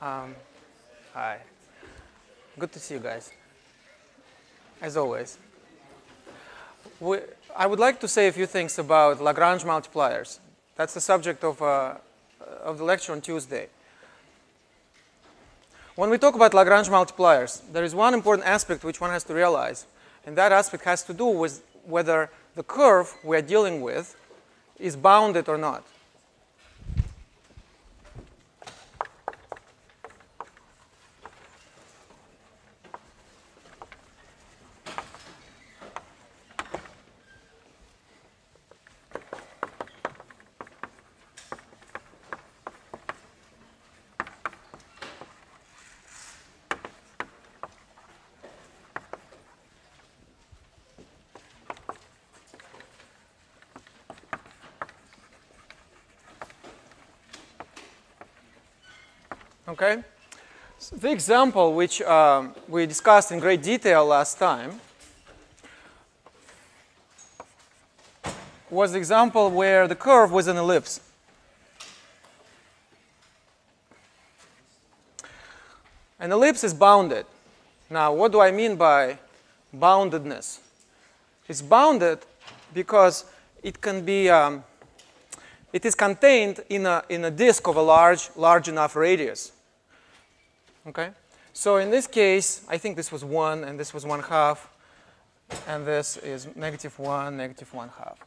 Um, hi. Good to see you guys. As always. We, I would like to say a few things about Lagrange multipliers. That's the subject of, uh, of the lecture on Tuesday. When we talk about Lagrange multipliers, there is one important aspect which one has to realize, and that aspect has to do with whether the curve we are dealing with is bounded or not. Okay? So the example which um, we discussed in great detail last time was the example where the curve was an ellipse. An ellipse is bounded. Now, what do I mean by boundedness? It's bounded because it can be, um, it is contained in a, in a disk of a large, large enough radius. Okay? So in this case, I think this was 1 and this was 1 half, and this is negative 1, negative 1 half.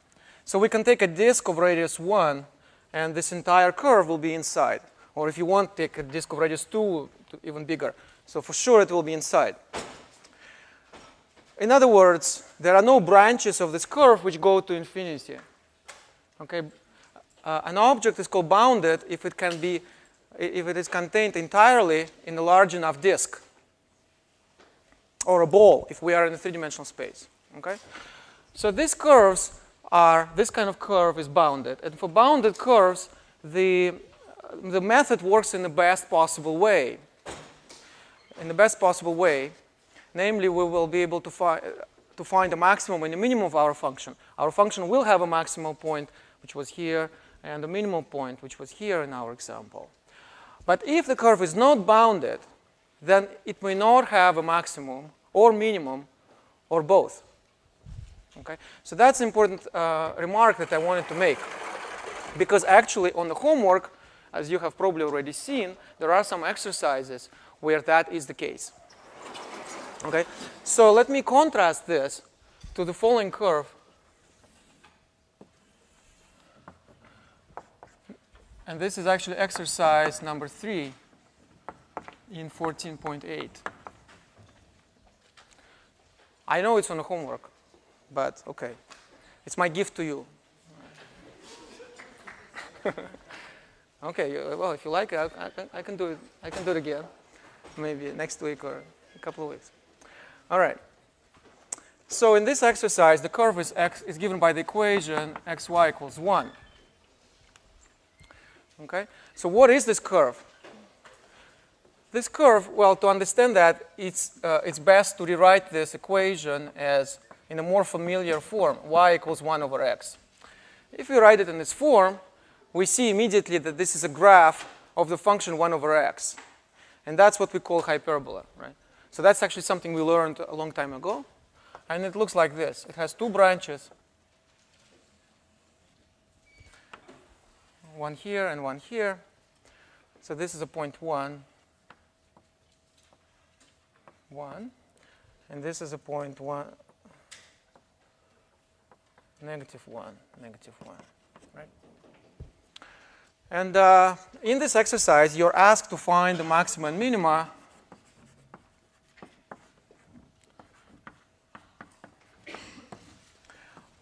So we can take a disk of radius 1, and this entire curve will be inside. Or if you want, take a disk of radius 2, even bigger. So for sure it will be inside. In other words, there are no branches of this curve which go to infinity. Okay? Uh, an object is called bounded if it can be if it is contained entirely in a large enough disk or a ball if we are in a three-dimensional space. Okay? So these curves are, this kind of curve is bounded. And for bounded curves, the, the method works in the best possible way. In the best possible way, namely we will be able to, fi to find a maximum and a minimum of our function. Our function will have a maximal point, which was here, and a minimal point, which was here in our example. But if the curve is not bounded, then it may not have a maximum or minimum or both. Okay? So that's an important uh, remark that I wanted to make. Because actually on the homework, as you have probably already seen, there are some exercises where that is the case. Okay? So let me contrast this to the following curve And this is actually exercise number three in 14.8. I know it's on the homework, but okay. It's my gift to you. okay, well, if you like it, I, I, can, I, can do it. I can do it again, maybe next week or a couple of weeks. All right. So in this exercise, the curve is, x, is given by the equation xy equals 1. Okay? So what is this curve? This curve, well, to understand that, it's, uh, it's best to rewrite this equation as in a more familiar form, y equals 1 over x. If we write it in this form, we see immediately that this is a graph of the function 1 over x. And that's what we call hyperbola, right? So that's actually something we learned a long time ago. And it looks like this. It has two branches one here and one here. So this is a point 1, 1. And this is a point 1, negative 1, negative 1, right? And uh, in this exercise, you're asked to find the maxima and minima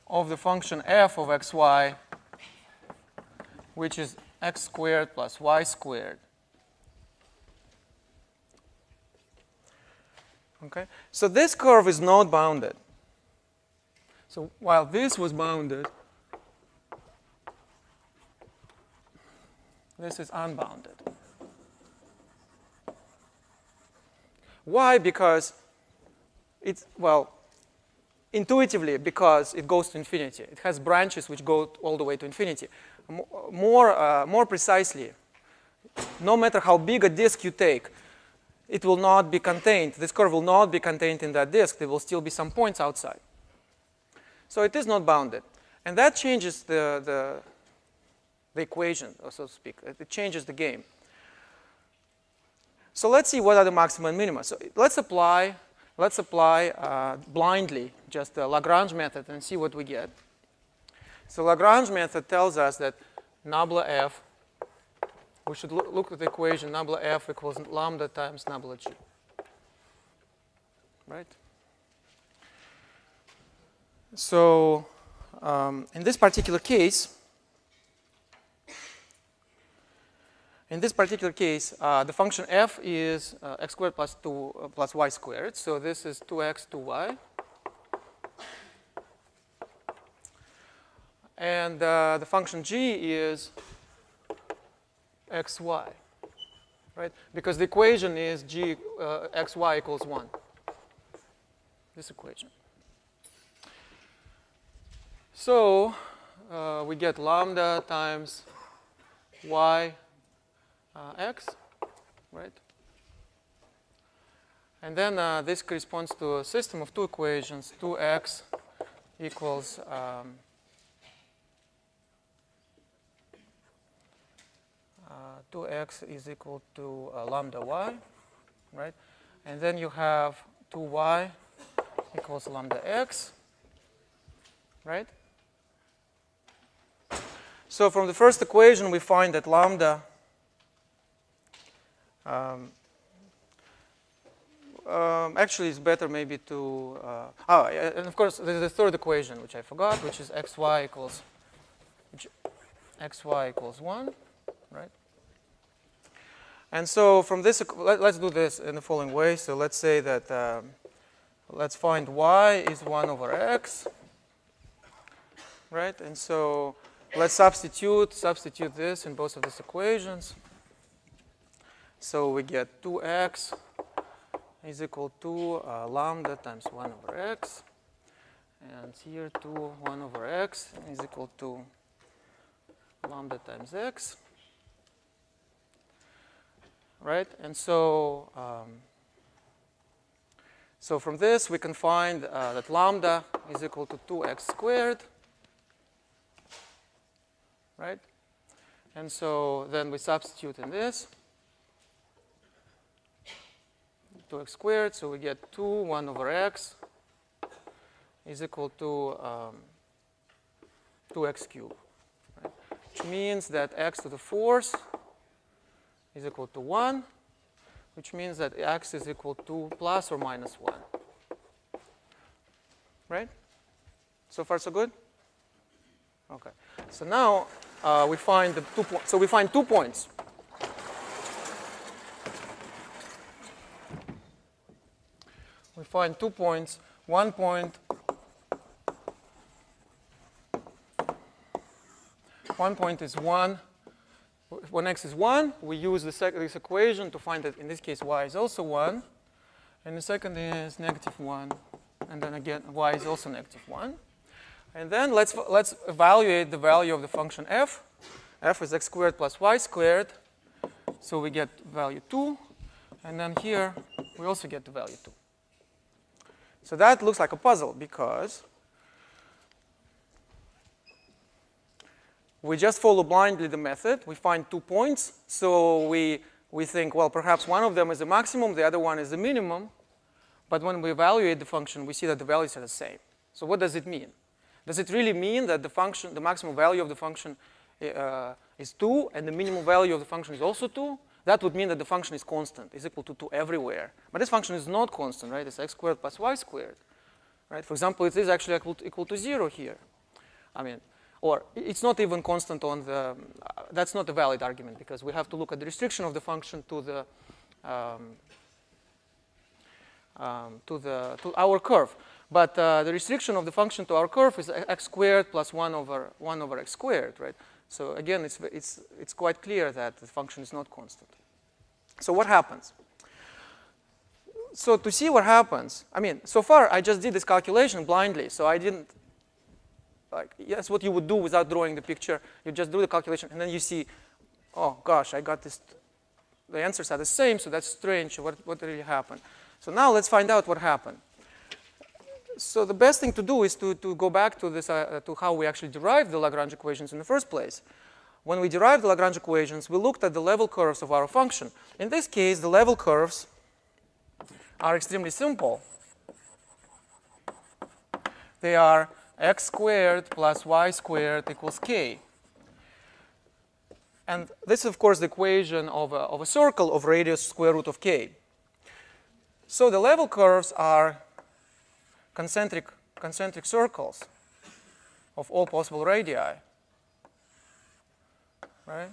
of the function f of xy which is x squared plus y squared. Okay, so this curve is not bounded. So while this was bounded, this is unbounded. Why? Because it's, well, intuitively, because it goes to infinity. It has branches which go all the way to infinity more, uh, more precisely, no matter how big a disk you take, it will not be contained. This curve will not be contained in that disk. There will still be some points outside. So it is not bounded. And that changes the, the, the equation, so to speak. It changes the game. So let's see what are the maxima and minima. So let's apply, let's apply uh, blindly just the Lagrange method and see what we get. So Lagrange method tells us that nabla f, we should look, look at the equation nabla f equals lambda times nabla g. Right? So um, in this particular case, in this particular case, uh, the function f is uh, x squared plus 2 uh, plus y squared. So this is 2x, 2y. And uh, the function g is xy, right? Because the equation is g uh, xy equals 1. This equation. So uh, we get lambda times y uh, x, right? And then uh, this corresponds to a system of two equations, 2x equals um, 2x is equal to uh, lambda y, right? And then you have 2y equals lambda x, right? So from the first equation, we find that lambda um, um, actually it's better maybe to, uh, oh, and of course there's the third equation, which I forgot, which is xy equals, which xy equals 1, right? And so from this, let, us do this in the following way. So let's say that, um, let's find y is 1 over x, right? And so Let's substitute, substitute this in both of these equations. So we get 2x is equal to uh, lambda times 1 over x. And here 2, 1 over x is equal to lambda times x. Right? And so, um, so from this we can find uh, that lambda is equal to 2x squared right? And so then we substitute in this. 2x squared, so we get 2, 1 over x is equal to um, 2x cubed, right? which means that x to the fourth is equal to 1, which means that x is equal to plus or minus 1. Right? So far, so good? Okay. So now uh, we find the two points. So we find two points. We find two points. One point. One point is one. When x is one, we use this equation to find that in this case y is also one, and the second is negative one, and then again y is also negative one. And then let's, let's evaluate the value of the function f. f is x squared plus y squared. So we get value 2. And then here, we also get the value 2. So that looks like a puzzle because we just follow blindly the method. We find two points. So we, we think, well, perhaps one of them is the maximum, the other one is the minimum. But when we evaluate the function, we see that the values are the same. So what does it mean? Does it really mean that the function, the maximum value of the function uh, is 2 and the minimum value of the function is also 2? That would mean that the function is constant, is equal to 2 everywhere. But this function is not constant, right? It's x squared plus y squared, right? For example, it is actually equal to, equal to 0 here. I mean, or it's not even constant on the, uh, that's not a valid argument because we have to look at the restriction of the function to the, um, um, to the, to our curve. But uh, the restriction of the function to our curve is x squared plus 1 over, 1 over x squared, right? So again, it's, it's, it's quite clear that the function is not constant. So what happens? So to see what happens, I mean, so far I just did this calculation blindly, so I didn't, like, yes, what you would do without drawing the picture. You just do the calculation, and then you see, oh gosh, I got this the answers are the same, so that's strange. What, what really happened? So now let's find out what happened. So the best thing to do is to, to go back to, this, uh, to how we actually derived the Lagrange equations in the first place. When we derived the Lagrange equations, we looked at the level curves of our function. In this case, the level curves are extremely simple. They are x squared plus y squared equals k. And this is, of course, the equation of a, of a circle of radius square root of k. So the level curves are concentric, concentric circles of all possible radii. Right?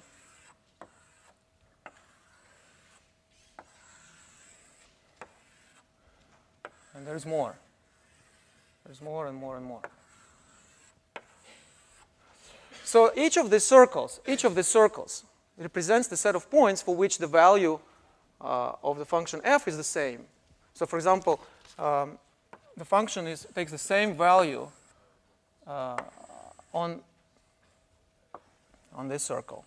And there's more. There's more and more and more. So each of these circles, each of these circles represents the set of points for which the value uh, of the function f is the same. So for example, um, the function is, takes the same value uh, on, on this circle.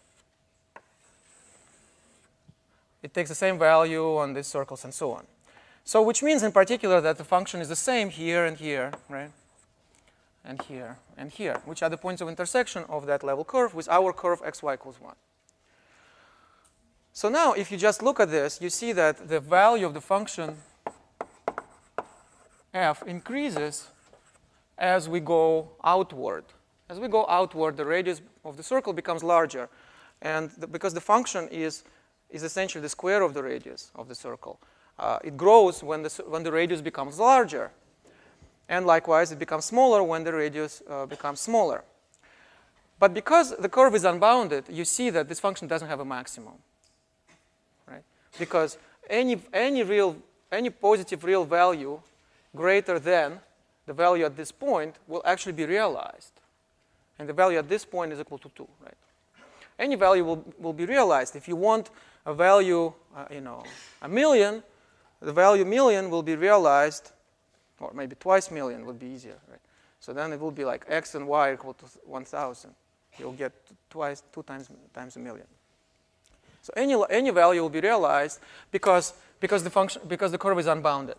It takes the same value on these circles and so on. So which means in particular that the function is the same here and here, right? And here and here, which are the points of intersection of that level curve with our curve xy equals 1. So now if you just look at this, you see that the value of the function f increases as we go outward. As we go outward, the radius of the circle becomes larger. And the, because the function is, is essentially the square of the radius of the circle, uh, it grows when the, when the radius becomes larger. And likewise, it becomes smaller when the radius uh, becomes smaller. But because the curve is unbounded, you see that this function doesn't have a maximum. Right? Because any, any, real, any positive real value greater than the value at this point will actually be realized. And the value at this point is equal to 2, right? Any value will, will be realized. If you want a value, uh, you know, a million, the value million will be realized, or maybe twice million would be easier, right? So then it will be like x and y equal to 1,000. You'll get twice, two times, times a million. So any, any value will be realized because, because, the function, because the curve is unbounded.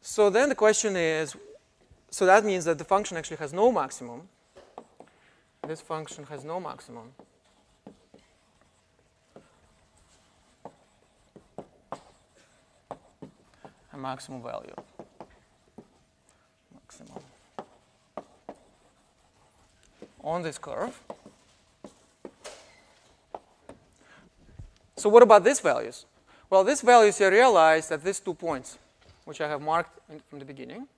So then the question is, so that means that the function actually has no maximum. This function has no maximum. Maximum value. Maximum. On this curve. So what about these values? Well, these values are realize at these two points which I have marked from the beginning.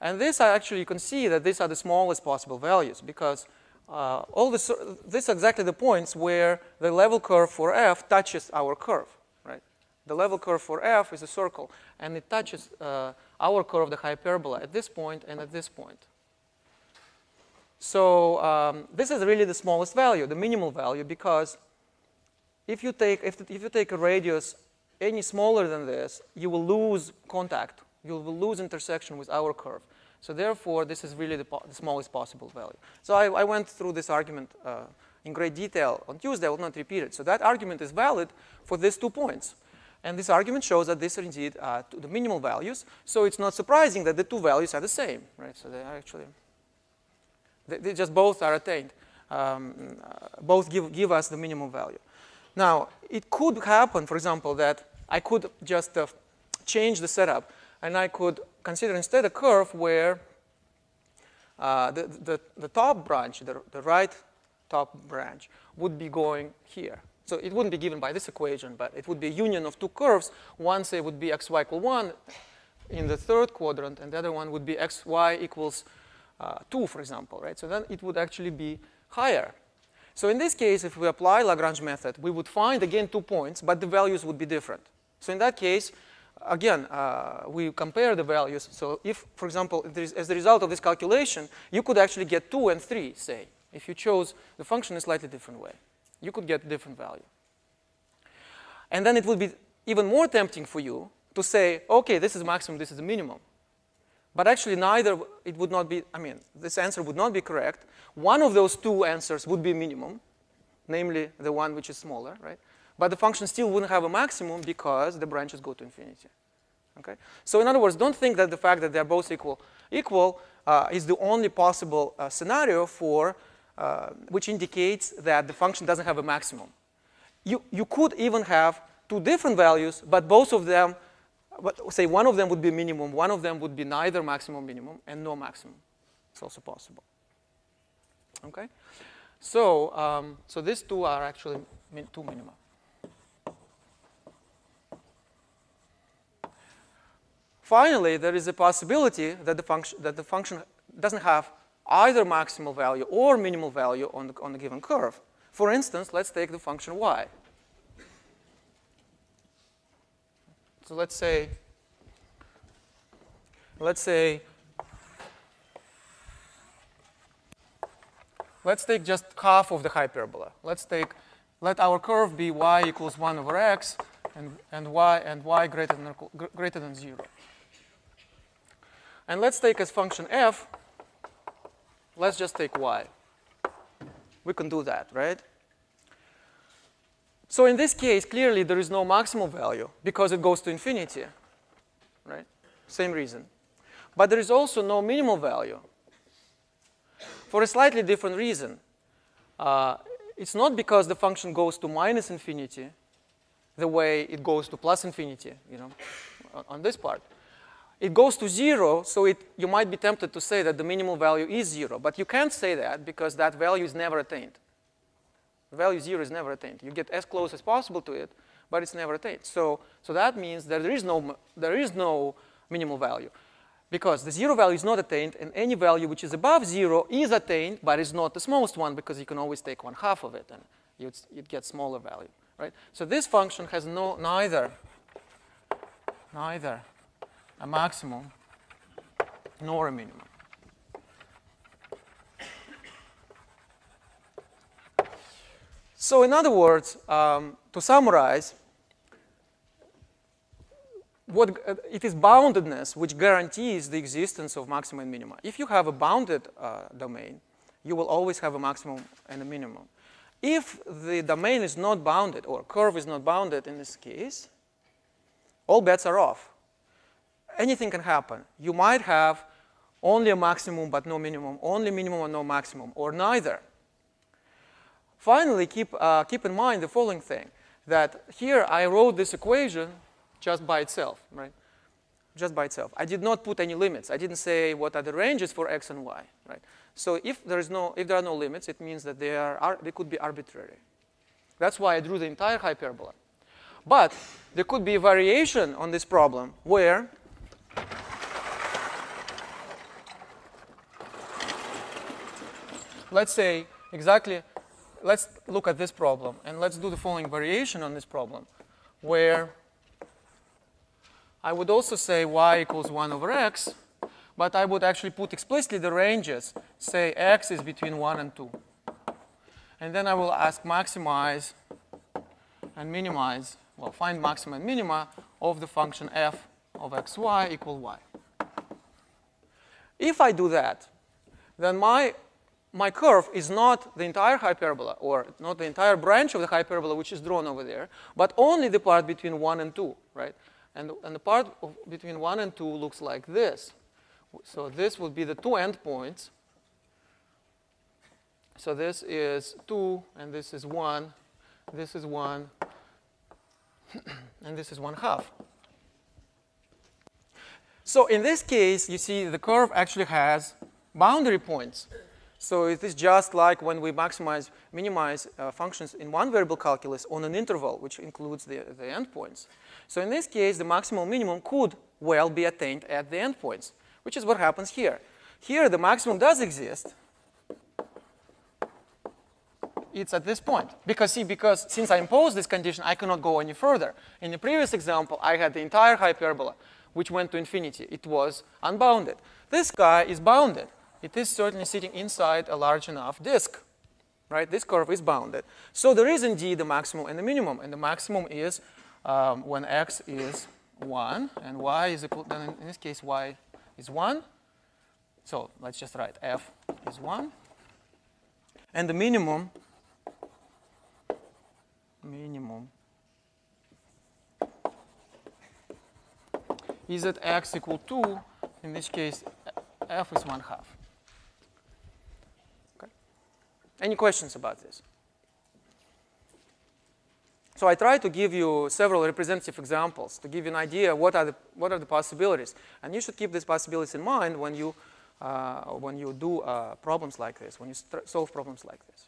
And this, I actually, you can see that these are the smallest possible values because uh, all this, this is exactly the points where the level curve for f touches our curve? The level curve for f is a circle, and it touches uh, our curve, the hyperbola, at this point and at this point. So um, this is really the smallest value, the minimal value, because if you take, if, if you take a radius any smaller than this, you will lose contact. You will lose intersection with our curve. So therefore, this is really the, po the smallest possible value. So I, I went through this argument uh, in great detail on Tuesday. I will not repeat it. So that argument is valid for these two points. And this argument shows that these are indeed uh, the minimal values. So it's not surprising that the two values are the same, right? So they are actually, they, they just both are attained. Um, uh, both give, give us the minimum value. Now, it could happen, for example, that I could just uh, change the setup and I could consider instead a curve where uh, the, the, the, top branch, the, the right top branch, would be going here. So it wouldn't be given by this equation, but it would be a union of two curves. One, say, would be xy equal 1 in the third quadrant, and the other one would be xy equals uh, 2, for example, right? So then it would actually be higher. So in this case, if we apply Lagrange method, we would find, again, two points, but the values would be different. So in that case, again, uh, we compare the values. So if, for example, as a result of this calculation, you could actually get 2 and 3, say, if you chose the function in a slightly different way. You could get a different value. And then it would be even more tempting for you to say, OK, this is maximum, this is the minimum. But actually, neither, it would not be, I mean, this answer would not be correct. One of those two answers would be minimum, namely the one which is smaller, right? But the function still wouldn't have a maximum because the branches go to infinity. Okay? So in other words, don't think that the fact that they're both equal, equal uh, is the only possible uh, scenario for uh, which indicates that the function doesn't have a maximum. You, you could even have two different values, but both of them, say one of them would be minimum, one of them would be neither maximum, minimum, and no maximum. It's also possible. Okay? So, um, so these two are actually min two minima. Finally, there is a possibility that the function, that the function doesn't have either maximal value or minimal value on the, on the given curve. For instance, let's take the function y. So let's say, let's say, let's take just half of the hyperbola. Let's take, let our curve be y equals 1 over x and, and y and y greater than, greater than 0. And let's take as function f, let's just take y. We can do that, right? So in this case, clearly there is no maximal value because it goes to infinity, right? Same reason. But there is also no minimal value for a slightly different reason. Uh, it's not because the function goes to minus infinity the way it goes to plus infinity, you know, on this part it goes to zero, so it, you might be tempted to say that the minimal value is zero, but you can't say that because that value is never attained. Value zero is never attained. You get as close as possible to it, but it's never attained. So, so that means that there is, no, there is no minimal value because the zero value is not attained, and any value which is above zero is attained, but is not the smallest one because you can always take one half of it, and you'd get smaller value, right? So this function has no, neither, neither a maximum nor a minimum. So in other words, um, to summarize, what, uh, it is boundedness which guarantees the existence of maxima and minima. If you have a bounded uh, domain, you will always have a maximum and a minimum. If the domain is not bounded, or curve is not bounded in this case, all bets are off anything can happen. You might have only a maximum but no minimum, only minimum and no maximum, or neither. Finally, keep, uh, keep in mind the following thing, that here I wrote this equation just by itself, right? Just by itself. I did not put any limits. I didn't say what are the ranges for x and y, right? So if there, is no, if there are no limits, it means that they, are, they could be arbitrary. That's why I drew the entire hyperbola. But there could be a variation on this problem where let's say exactly, let's look at this problem and let's do the following variation on this problem where I would also say y equals 1 over x, but I would actually put explicitly the ranges, say x is between 1 and 2. And then I will ask maximize and minimize, well, find maxima and minima of the function f of xy equal y. If I do that, then my, my curve is not the entire hyperbola or not the entire branch of the hyperbola which is drawn over there, but only the part between 1 and 2, right? And, and the part of, between 1 and 2 looks like this. So this would be the two endpoints. So this is 2, and this is 1, this is 1, and this is 1 half. So in this case, you see the curve actually has boundary points. So it is just like when we maximize, minimize uh, functions in one variable calculus on an interval, which includes the, the endpoints. So in this case, the maximum minimum could well be attained at the endpoints, which is what happens here. Here, the maximum does exist. It's at this point. Because see, because since I imposed this condition, I cannot go any further. In the previous example, I had the entire hyperbola which went to infinity. It was unbounded. This guy is bounded. It is certainly sitting inside a large enough disk. Right? This curve is bounded. So there is indeed the maximum and the minimum. And the maximum is um, when x is 1 and y is equal, then in this case y is 1. So let's just write f is 1. And the minimum, minimum is at x equal 2, in this case, f is 1 half. Okay. Any questions about this? So I try to give you several representative examples to give you an idea what are the, what are the possibilities. And you should keep these possibilities in mind when you, uh, when you do uh, problems like this, when you solve problems like this.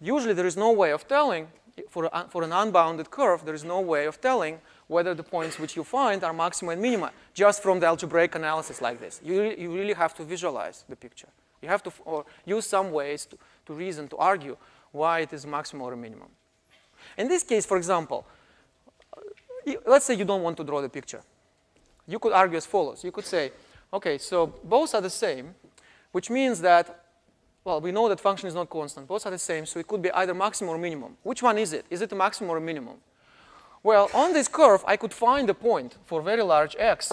Usually there is no way of telling, for, a, for an unbounded curve, there is no way of telling whether the points which you find are maxima and minima just from the algebraic analysis like this. You, you really have to visualize the picture. You have to or use some ways to, to reason, to argue why it is maximum or minimum. In this case, for example, let's say you don't want to draw the picture. You could argue as follows. You could say, okay, so both are the same, which means that, well, we know that function is not constant. Both are the same, so it could be either maximum or minimum. Which one is it? Is it a maximum or a minimum? Well, on this curve, I could find a point for very large x.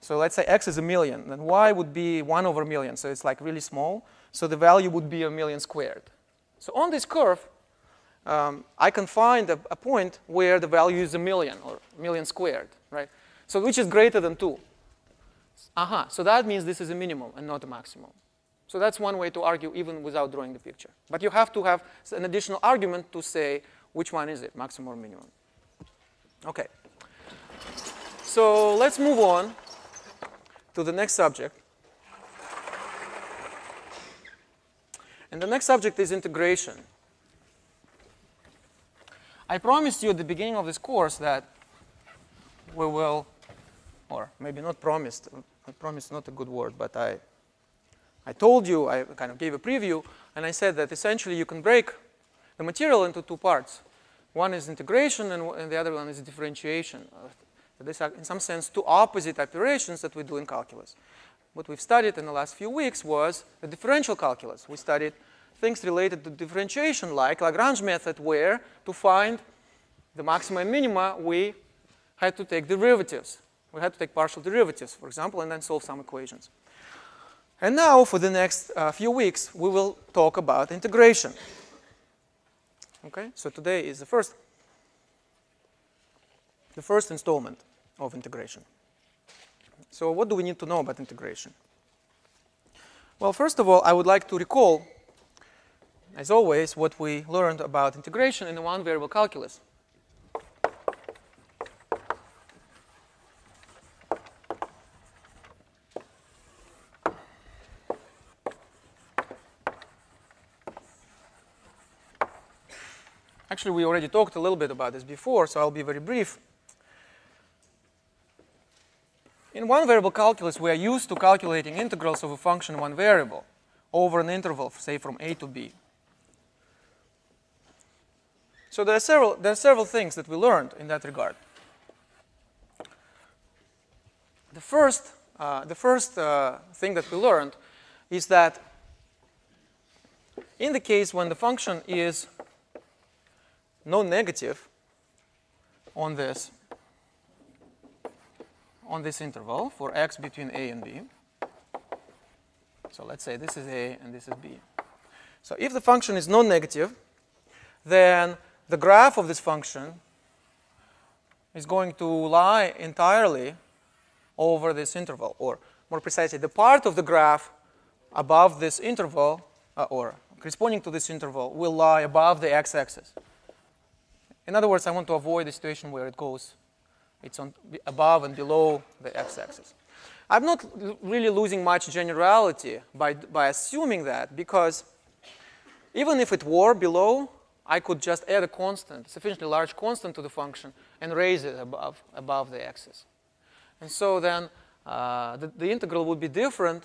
So let's say x is a million, then y would be 1 over a million, so it's like really small. So the value would be a million squared. So on this curve, um, I can find a, a, point where the value is a million or million squared, right? So which is greater than 2. Aha, so that means this is a minimum and not a maximum. So that's one way to argue even without drawing the picture. But you have to have an additional argument to say which one is it, maximum or minimum. Okay. So let's move on to the next subject. And the next subject is integration. I promised you at the beginning of this course that we will, or maybe not promised, I promised not a good word, but I, I told you, I kind of gave a preview, and I said that essentially you can break the material into two parts. One is integration, and, and the other one is differentiation. Uh, these are, in some sense, two opposite operations that we do in calculus what we've studied in the last few weeks was the differential calculus. We studied things related to differentiation like Lagrange method where to find the maxima and minima we had to take derivatives. We had to take partial derivatives, for example, and then solve some equations. And now for the next uh, few weeks we will talk about integration. Okay, so today is the first, the first installment of integration. So what do we need to know about integration? Well, first of all, I would like to recall, as always, what we learned about integration in the one-variable calculus. Actually, we already talked a little bit about this before, so I'll be very brief. In one variable calculus, we are used to calculating integrals of a function one variable over an interval, say from a to b. So there are several, there are several things that we learned in that regard. The first, uh, the first uh, thing that we learned is that in the case when the function is non-negative on this, on this interval for x between a and b. So let's say this is a and this is b. So if the function is non-negative, then the graph of this function is going to lie entirely over this interval, or more precisely, the part of the graph above this interval, uh, or corresponding to this interval, will lie above the x-axis. In other words, I want to avoid a situation where it goes it's on above and below the x-axis. I'm not really losing much generality by, by assuming that because even if it were below, I could just add a constant, sufficiently large constant to the function and raise it above, above the axis. And so then uh, the, the integral would be different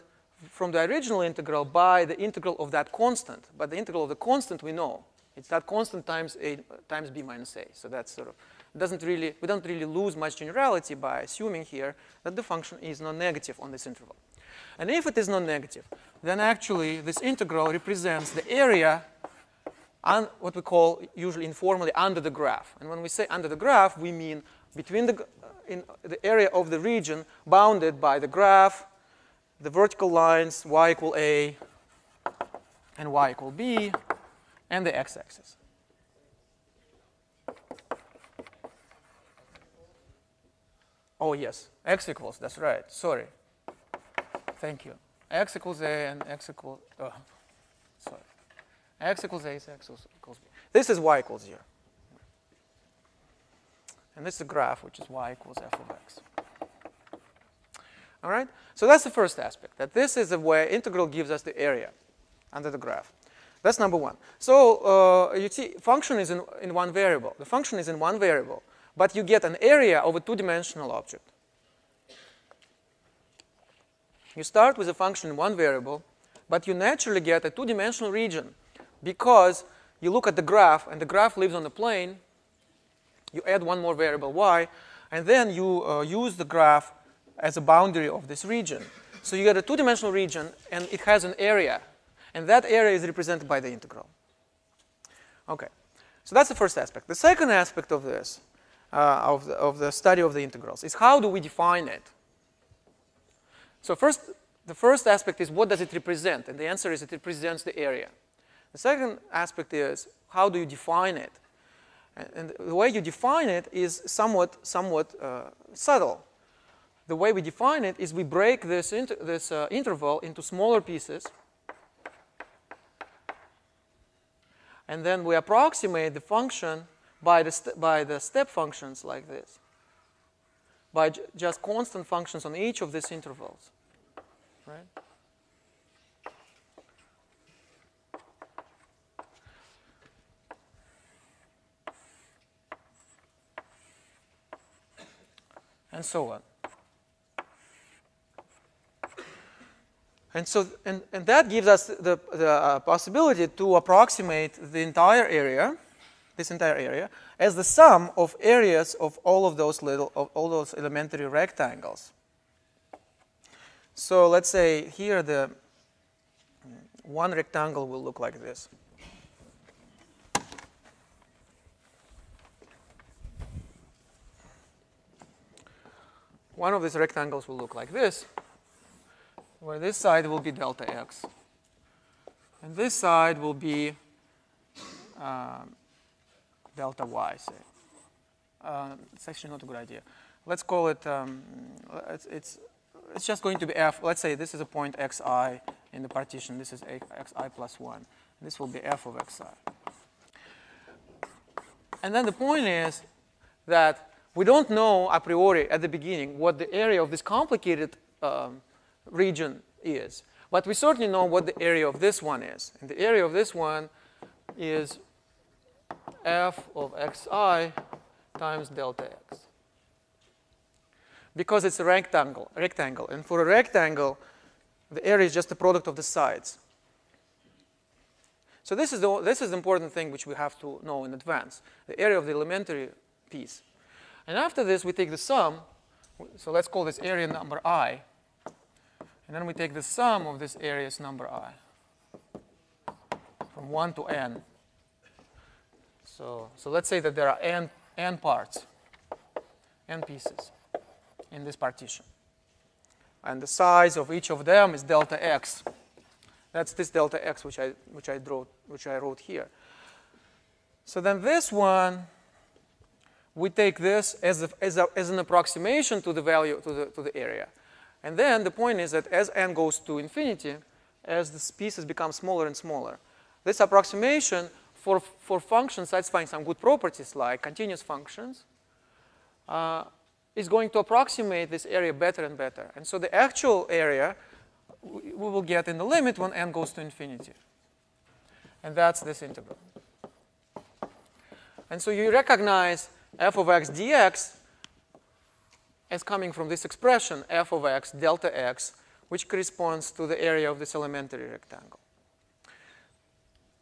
from the original integral by the integral of that constant. But the integral of the constant we know. It's that constant times a times b minus a. So that's sort of doesn't really, we don't really lose much generality by assuming here that the function is non-negative on this interval. And if it is non-negative, then actually this integral represents the area on what we call usually informally under the graph. And when we say under the graph, we mean between the, uh, in the area of the region bounded by the graph, the vertical lines y equal a and y equal b, and the x-axis. Oh, yes, x equals, that's right, sorry. Thank you. x equals a and x equals, oh, sorry. x equals a x equals b. This is y equals 0. And this is a graph, which is y equals f of x. All right? So that's the first aspect, that this is the way integral gives us the area under the graph. That's number one. So uh, you see, function is in, in one variable. The function is in one variable, but you get an area of a two-dimensional object. You start with a function in one variable, but you naturally get a two-dimensional region because you look at the graph, and the graph lives on the plane. You add one more variable y, and then you uh, use the graph as a boundary of this region. So you get a two-dimensional region, and it has an area and that area is represented by the integral. Okay, so that's the first aspect. The second aspect of this, uh, of, the, of the study of the integrals, is how do we define it? So first, the first aspect is what does it represent? And the answer is it represents the area. The second aspect is how do you define it? And, the way you define it is somewhat, somewhat uh, subtle. The way we define it is we break this, inter this uh, interval into smaller pieces And then we approximate the function by the, by the step functions like this, by just constant functions on each of these intervals, right? And so on. And so, and, and that gives us the, the uh, possibility to approximate the entire area, this entire area, as the sum of areas of all of those little, of all those elementary rectangles. So let's say here the one rectangle will look like this. One of these rectangles will look like this where this side will be delta x. And this side will be um, delta y, say. Uh, it's actually not a good idea. Let's call it, um, it's, it's, it's, just going to be f. Let's say this is a point xi in the partition. This is xi plus 1. This will be f of xi. And then the point is that we don't know a priori at the beginning what the area of this complicated um, region is. But we certainly know what the area of this one is. And the area of this one is f of xi times delta x. Because it's a rectangle, rectangle. And for a rectangle, the area is just the product of the sides. So this is, the, this is the important thing which we have to know in advance, the area of the elementary piece. And after this, we take the sum. So let's call this area number i. And then we take the sum of this areas number i from 1 to n. So, so let's say that there are n, n parts, n pieces in this partition. And the size of each of them is delta x. That's this delta x which I, which I, drew, which I wrote here. So then this one, we take this as, a, as, a, as an approximation to the value, to the, to the area. And then the point is that as n goes to infinity, as the pieces become smaller and smaller, this approximation for, for functions satisfying some good properties like continuous functions uh, is going to approximate this area better and better. And so the actual area we will get in the limit when n goes to infinity. And that's this integral. And so you recognize f of x dx as coming from this expression f of x delta x, which corresponds to the area of this elementary rectangle.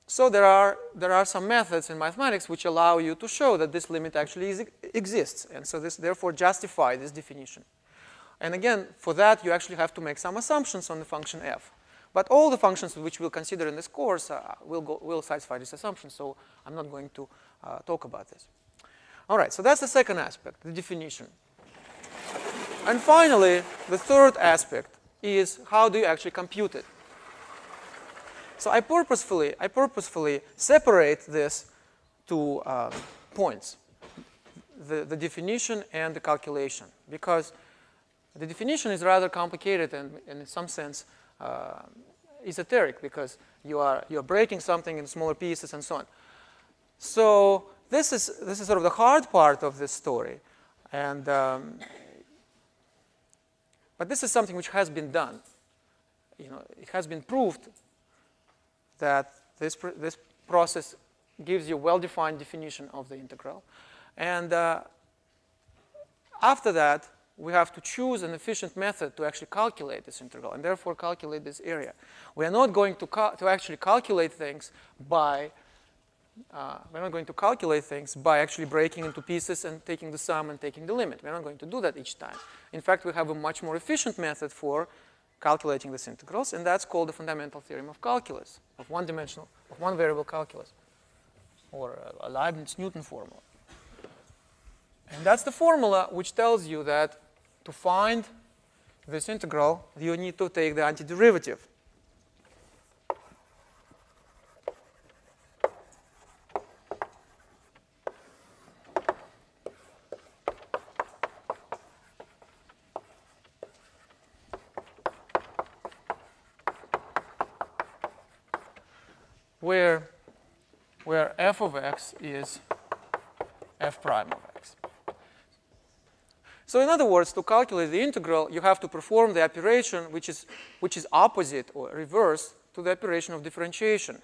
So there are, there are some methods in mathematics which allow you to show that this limit actually is, exists. And so this therefore justify this definition. And again, for that, you actually have to make some assumptions on the function f. But all the functions which we'll consider in this course uh, will, go, will satisfy this assumption, so I'm not going to uh, talk about this. All right, so that's the second aspect, the definition. And finally, the third aspect is how do you actually compute it? So I purposefully, I purposefully separate this to uh, points. the, the definition and the calculation because the definition is rather complicated and, and in some sense uh, esoteric because you are, you are breaking something in smaller pieces and so on. So this is, this is sort of the hard part of this story. And, um, but this is something which has been done. You know, it has been proved that this, pr this process gives you a well-defined definition of the integral. And uh, after that, we have to choose an efficient method to actually calculate this integral and therefore calculate this area. We are not going to, to actually calculate things by uh, we're not going to calculate things by actually breaking into pieces and taking the sum and taking the limit. We're not going to do that each time. In fact, we have a much more efficient method for calculating these integrals, and that's called the fundamental theorem of calculus, of one-dimensional, of one-variable calculus, or a Leibniz-Newton formula. And that's the formula which tells you that to find this integral, you need to take the antiderivative. where, where f of x is f prime of x. So in other words, to calculate the integral, you have to perform the operation which is, which is opposite or reverse to the operation of differentiation.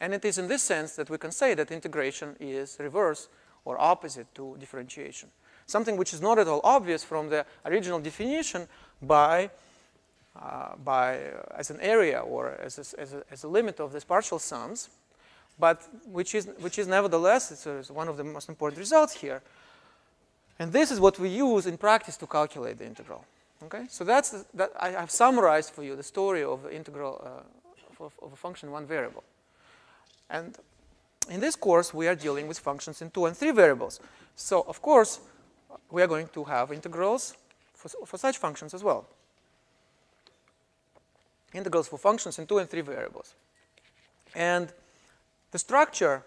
And it is in this sense that we can say that integration is reverse or opposite to differentiation. Something which is not at all obvious from the original definition by, uh, by uh, as an area or as a, as, a, as a limit of these partial sums, but which is, which is nevertheless it's, it's one of the most important results here and this is what we use in practice to calculate the integral. Okay, so that's that I have summarized for you the story of the integral uh, of, of, a function one variable. And in this course, we are dealing with functions in two and three variables. So of course, we are going to have integrals for, for such functions as well. Integrals for functions in two and three variables. And the structure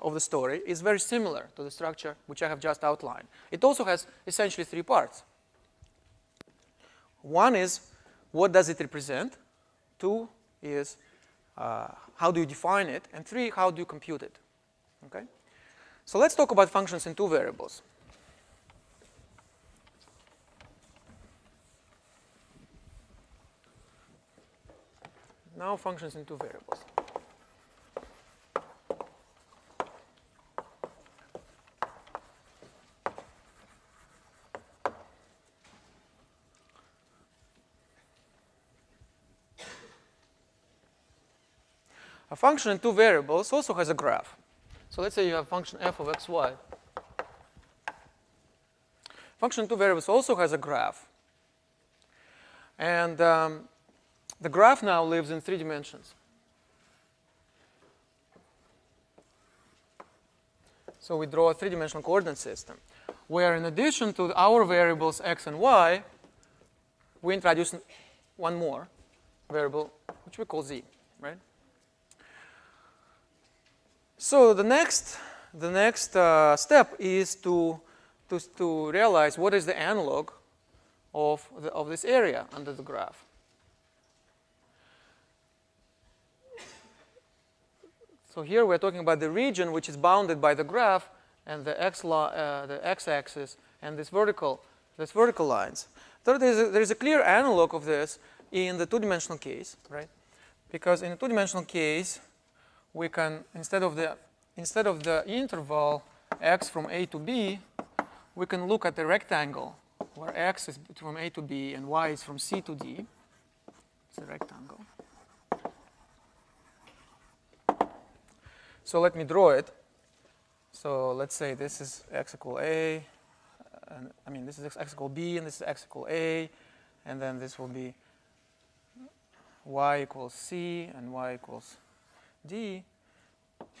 of the story is very similar to the structure which I have just outlined. It also has essentially three parts. One is what does it represent? Two is uh, how do you define it? And three, how do you compute it? Okay? So let's talk about functions in two variables. Now functions in two variables. A function in two variables also has a graph. So let's say you have function f of xy. Function in two variables also has a graph. And um, the graph now lives in three dimensions. So we draw a three-dimensional coordinate system, where in addition to our variables x and y, we introduce one more variable, which we call z, right? So the next, the next uh, step is to, to, to realize what is the analog of, the, of this area under the graph. So here we're talking about the region which is bounded by the graph and the x uh, the x-axis and this vertical this vertical lines. So there is, a, there is a clear analog of this in the two-dimensional case, right? Because in a two-dimensional case, we can, instead of the, instead of the interval x from a to b, we can look at the rectangle where x is from a to b and y is from c to d. It's a rectangle. So let me draw it. So let's say this is x equal a, and I mean this is x equal b, and this is x equal a, and then this will be y equals c and y equals D.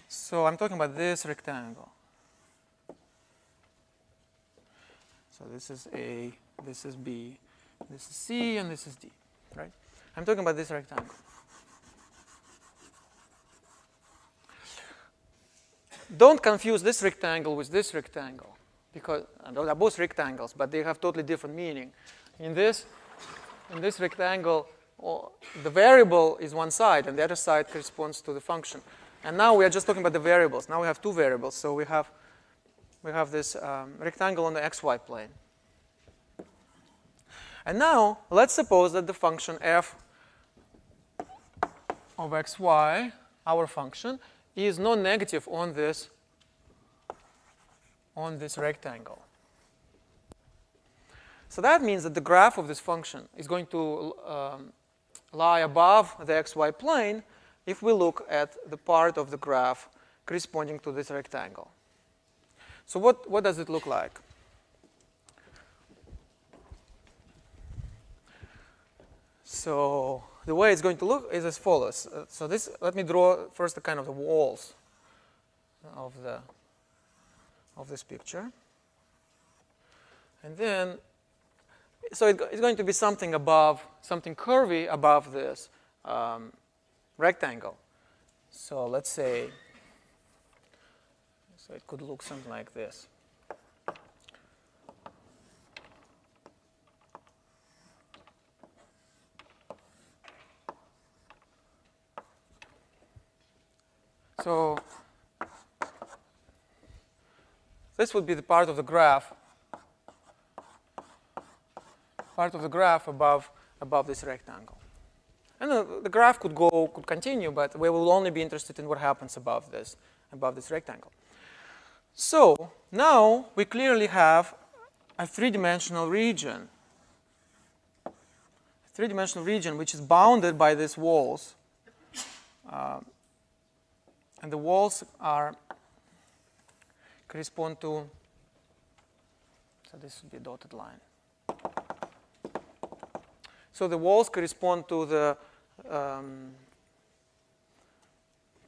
So I'm talking about this rectangle. So this is A, this is B, this is C, and this is D, right? I'm talking about this rectangle. don't confuse this rectangle with this rectangle because those are both rectangles, but they have totally different meaning. In this, in this rectangle, the variable is one side, and the other side corresponds to the function. And now we are just talking about the variables. Now we have two variables, so we have we have this um, rectangle on the xy plane. And now let's suppose that the function f of xy, our function, is non-negative on this on this rectangle. So that means that the graph of this function is going to um, lie above the xy plane if we look at the part of the graph corresponding to this rectangle. So what, what does it look like? So the way it's going to look is as follows. Uh, so this, let me draw first the kind of the walls of the of this picture. And then, so it, it's going to be something above, something curvy above this um, rectangle. So let's say, so it could look something like this. So this would be the part of the graph, part of the graph above, above this rectangle. And the, the graph could go, could continue, but we will only be interested in what happens above this, above this rectangle. So now we clearly have a three-dimensional region, three-dimensional region which is bounded by these walls. Uh, and the walls are correspond to, so this would be a dotted line. So the walls correspond to the um,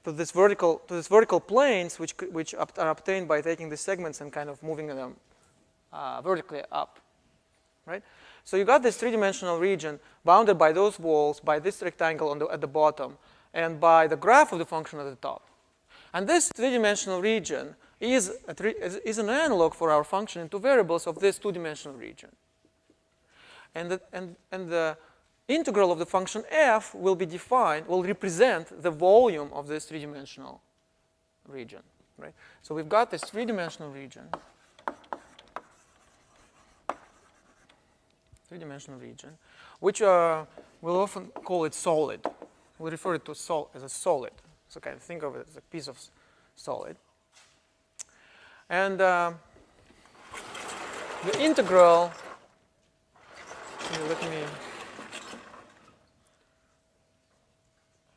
to this vertical to this vertical planes, which which are obtained by taking the segments and kind of moving them uh, vertically up, right? So you got this three-dimensional region bounded by those walls, by this rectangle the, at the bottom, and by the graph of the function at the top. And this three-dimensional region is, three, is an analog for our function in two variables of this two-dimensional region. And the, and, and the integral of the function f will be defined, will represent the volume of this three-dimensional region. Right? So we've got this three-dimensional region, three-dimensional region, which uh, we'll often call it solid. We refer it to sol as a solid. So kind of think of it as a piece of solid. And uh, the integral, let me,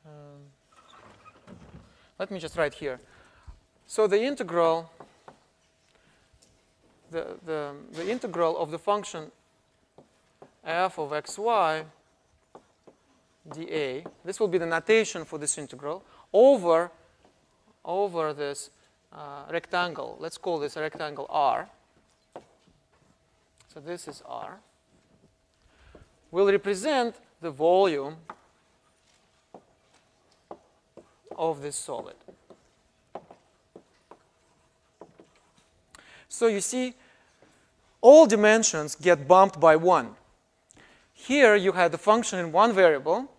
um, let me just write here. So the integral, the, the, the integral of the function f of xy dA, this will be the notation for this integral, over, over this uh, rectangle. Let's call this a rectangle R. So this is R. Will represent the volume of this solid. So you see, all dimensions get bumped by one. Here you have the function in one variable.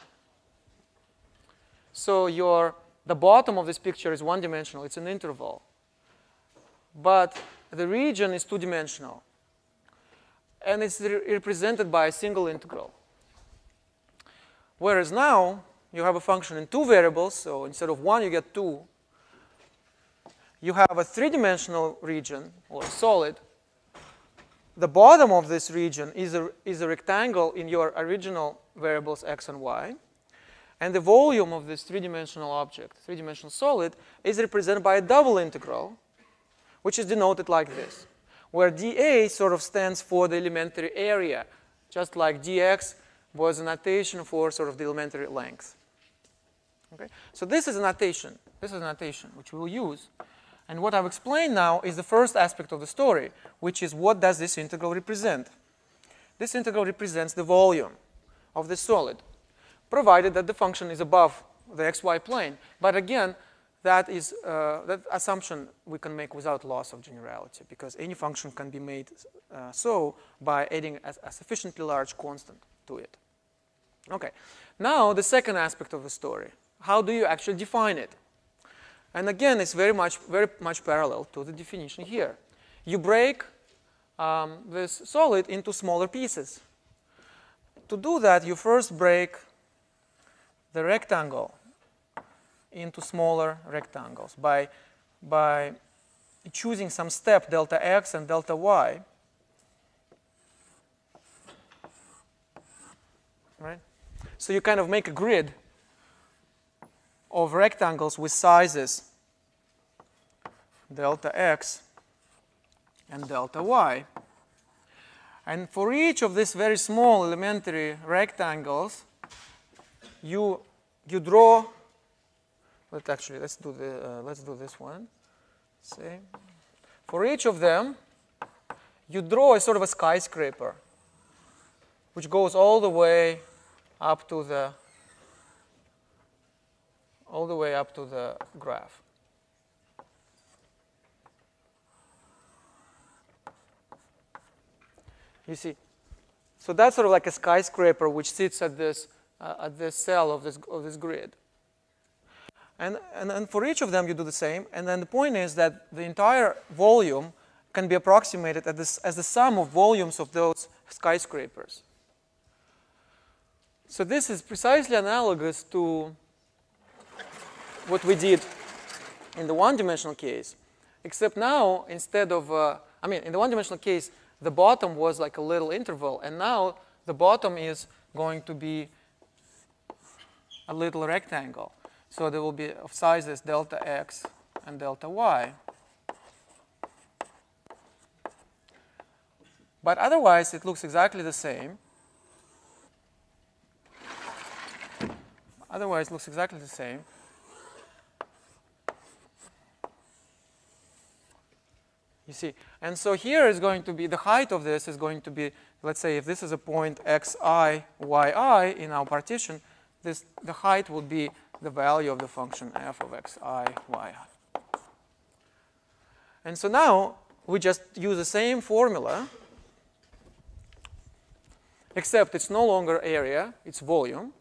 So your the bottom of this picture is one-dimensional. It's an interval. But the region is two-dimensional. And it's re represented by a single integral. Whereas now, you have a function in two variables. So instead of one, you get two. You have a three-dimensional region, or solid. The bottom of this region is a, is a rectangle in your original variables x and y. And the volume of this three-dimensional object, three-dimensional solid, is represented by a double integral, which is denoted like this, where dA sort of stands for the elementary area, just like dx was a notation for sort of the elementary length. Okay? So this is a notation. This is a notation which we will use. And what I've explained now is the first aspect of the story, which is what does this integral represent? This integral represents the volume of the solid provided that the function is above the xy plane. But again, that is uh, that assumption we can make without loss of generality because any function can be made uh, so by adding a, a, sufficiently large constant to it. Okay, now the second aspect of the story. How do you actually define it? And again, it's very much, very much parallel to the definition here. You break um, this solid into smaller pieces. To do that, you first break the rectangle into smaller rectangles by, by choosing some step delta x and delta y. Right? So you kind of make a grid of rectangles with sizes delta x and delta y. And for each of these very small elementary rectangles, you, you draw let actually let's do the uh, let's do this one. See, for each of them, you draw a sort of a skyscraper, which goes all the way up to the all the way up to the graph. You see, so that's sort of like a skyscraper which sits at this uh, at this cell of this of this grid. And, and, and for each of them, you do the same. And then the point is that the entire volume can be approximated this, as the sum of volumes of those skyscrapers. So this is precisely analogous to what we did in the one-dimensional case, except now instead of, uh, I mean, in the one-dimensional case, the bottom was like a little interval, and now the bottom is going to be a little rectangle. So there will be of sizes delta x and delta y. But otherwise, it looks exactly the same. Otherwise, it looks exactly the same. You see, and so here is going to be, the height of this is going to be, let's say if this is a point xi, yi in our partition, this, the height will be the value of the function f of xi, yi. And so now we just use the same formula, except it's no longer area, it's volume.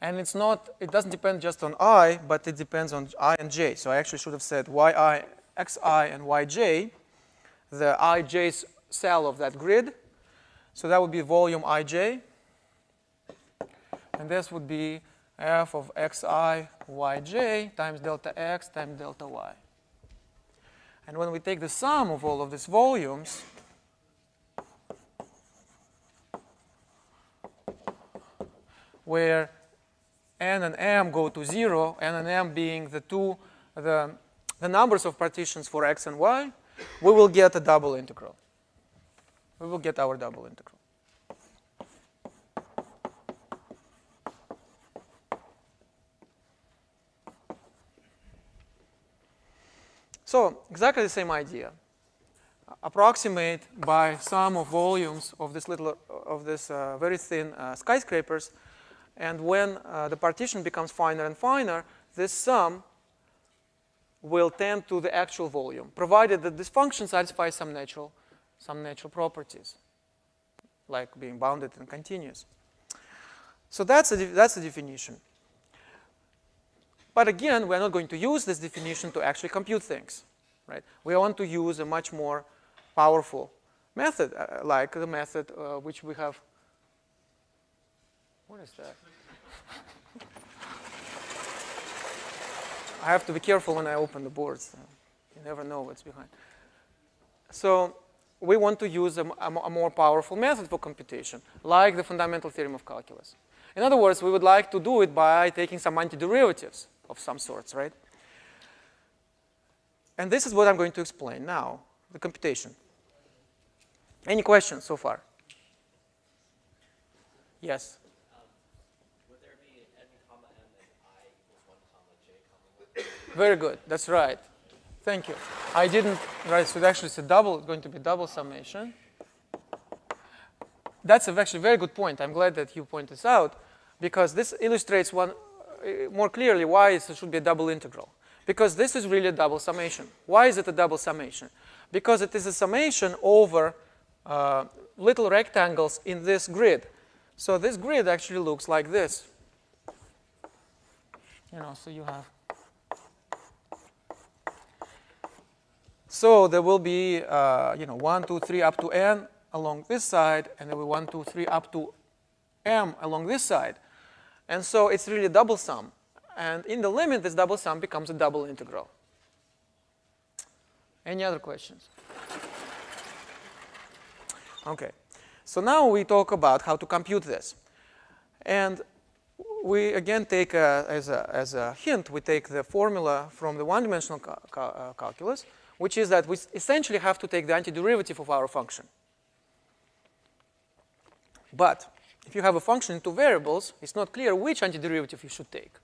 And it's not, it doesn't depend just on i, but it depends on i and j. So I actually should have said yi, xi, and yj, the ij's cell of that grid, so that would be volume ij. And this would be f of xi yj times delta x times delta y. And when we take the sum of all of these volumes, where n and m go to 0, n and m being the two, the, the numbers of partitions for x and y, we will get a double integral we will get our double integral. So exactly the same idea. Approximate by sum of volumes of this little of this uh, very thin uh, skyscrapers, and when uh, the partition becomes finer and finer, this sum will tend to the actual volume, provided that this function satisfies some natural some natural properties, like being bounded and continuous. So that's a, that's the definition. But again, we're not going to use this definition to actually compute things. Right? We want to use a much more powerful method, uh, like the method uh, which we have. What is that? I have to be careful when I open the boards. You never know what's behind. So we want to use a, a, more powerful method for computation, like the fundamental theorem of calculus. In other words, we would like to do it by taking some antiderivatives of some sorts, right? And this is what I'm going to explain now, the computation. Any questions so far? Yes? Very good, that's right. Thank you. I didn't write, so actually it's a double, going to be double summation. That's actually a very good point. I'm glad that you point this out. because this illustrates one uh, more clearly why it should be a double integral. Because this is really a double summation. Why is it a double summation? Because it is a summation over uh, little rectangles in this grid. So this grid actually looks like this. You know, so you have. So there will be, uh, you know, 1, 2, 3 up to n along this side, and there will be 1, 2, 3 up to m along this side. And so it's really a double sum. And in the limit, this double sum becomes a double integral. Any other questions? Okay. So now we talk about how to compute this. And we again take a, as, a, as a hint, we take the formula from the one-dimensional uh, calculus, which is that we essentially have to take the antiderivative of our function. But if you have a function in two variables, it's not clear which antiderivative you should take.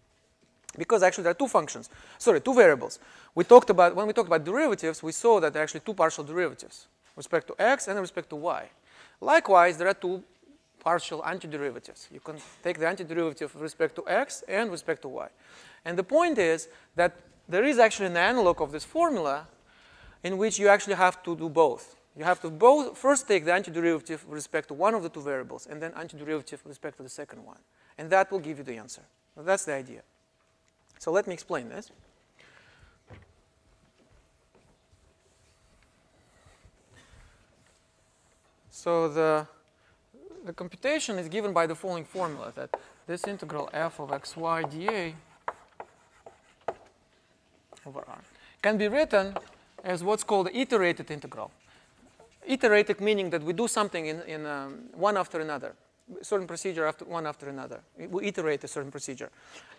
Because actually there are two functions, sorry, two variables. We talked about, when we talked about derivatives, we saw that there are actually two partial derivatives, with respect to x and respect to y. Likewise, there are two partial antiderivatives. You can take the antiderivative with respect to x and respect to y. And the point is that there is actually an analog of this formula in which you actually have to do both. You have to both first take the antiderivative with respect to one of the two variables and then antiderivative with respect to the second one. And that will give you the answer. That's the idea. So let me explain this. So the, the computation is given by the following formula that this integral f of xy dA over r can be written as what's called the iterated integral. Iterated meaning that we do something in, in um, one after another, certain procedure after one after another. We iterate a certain procedure.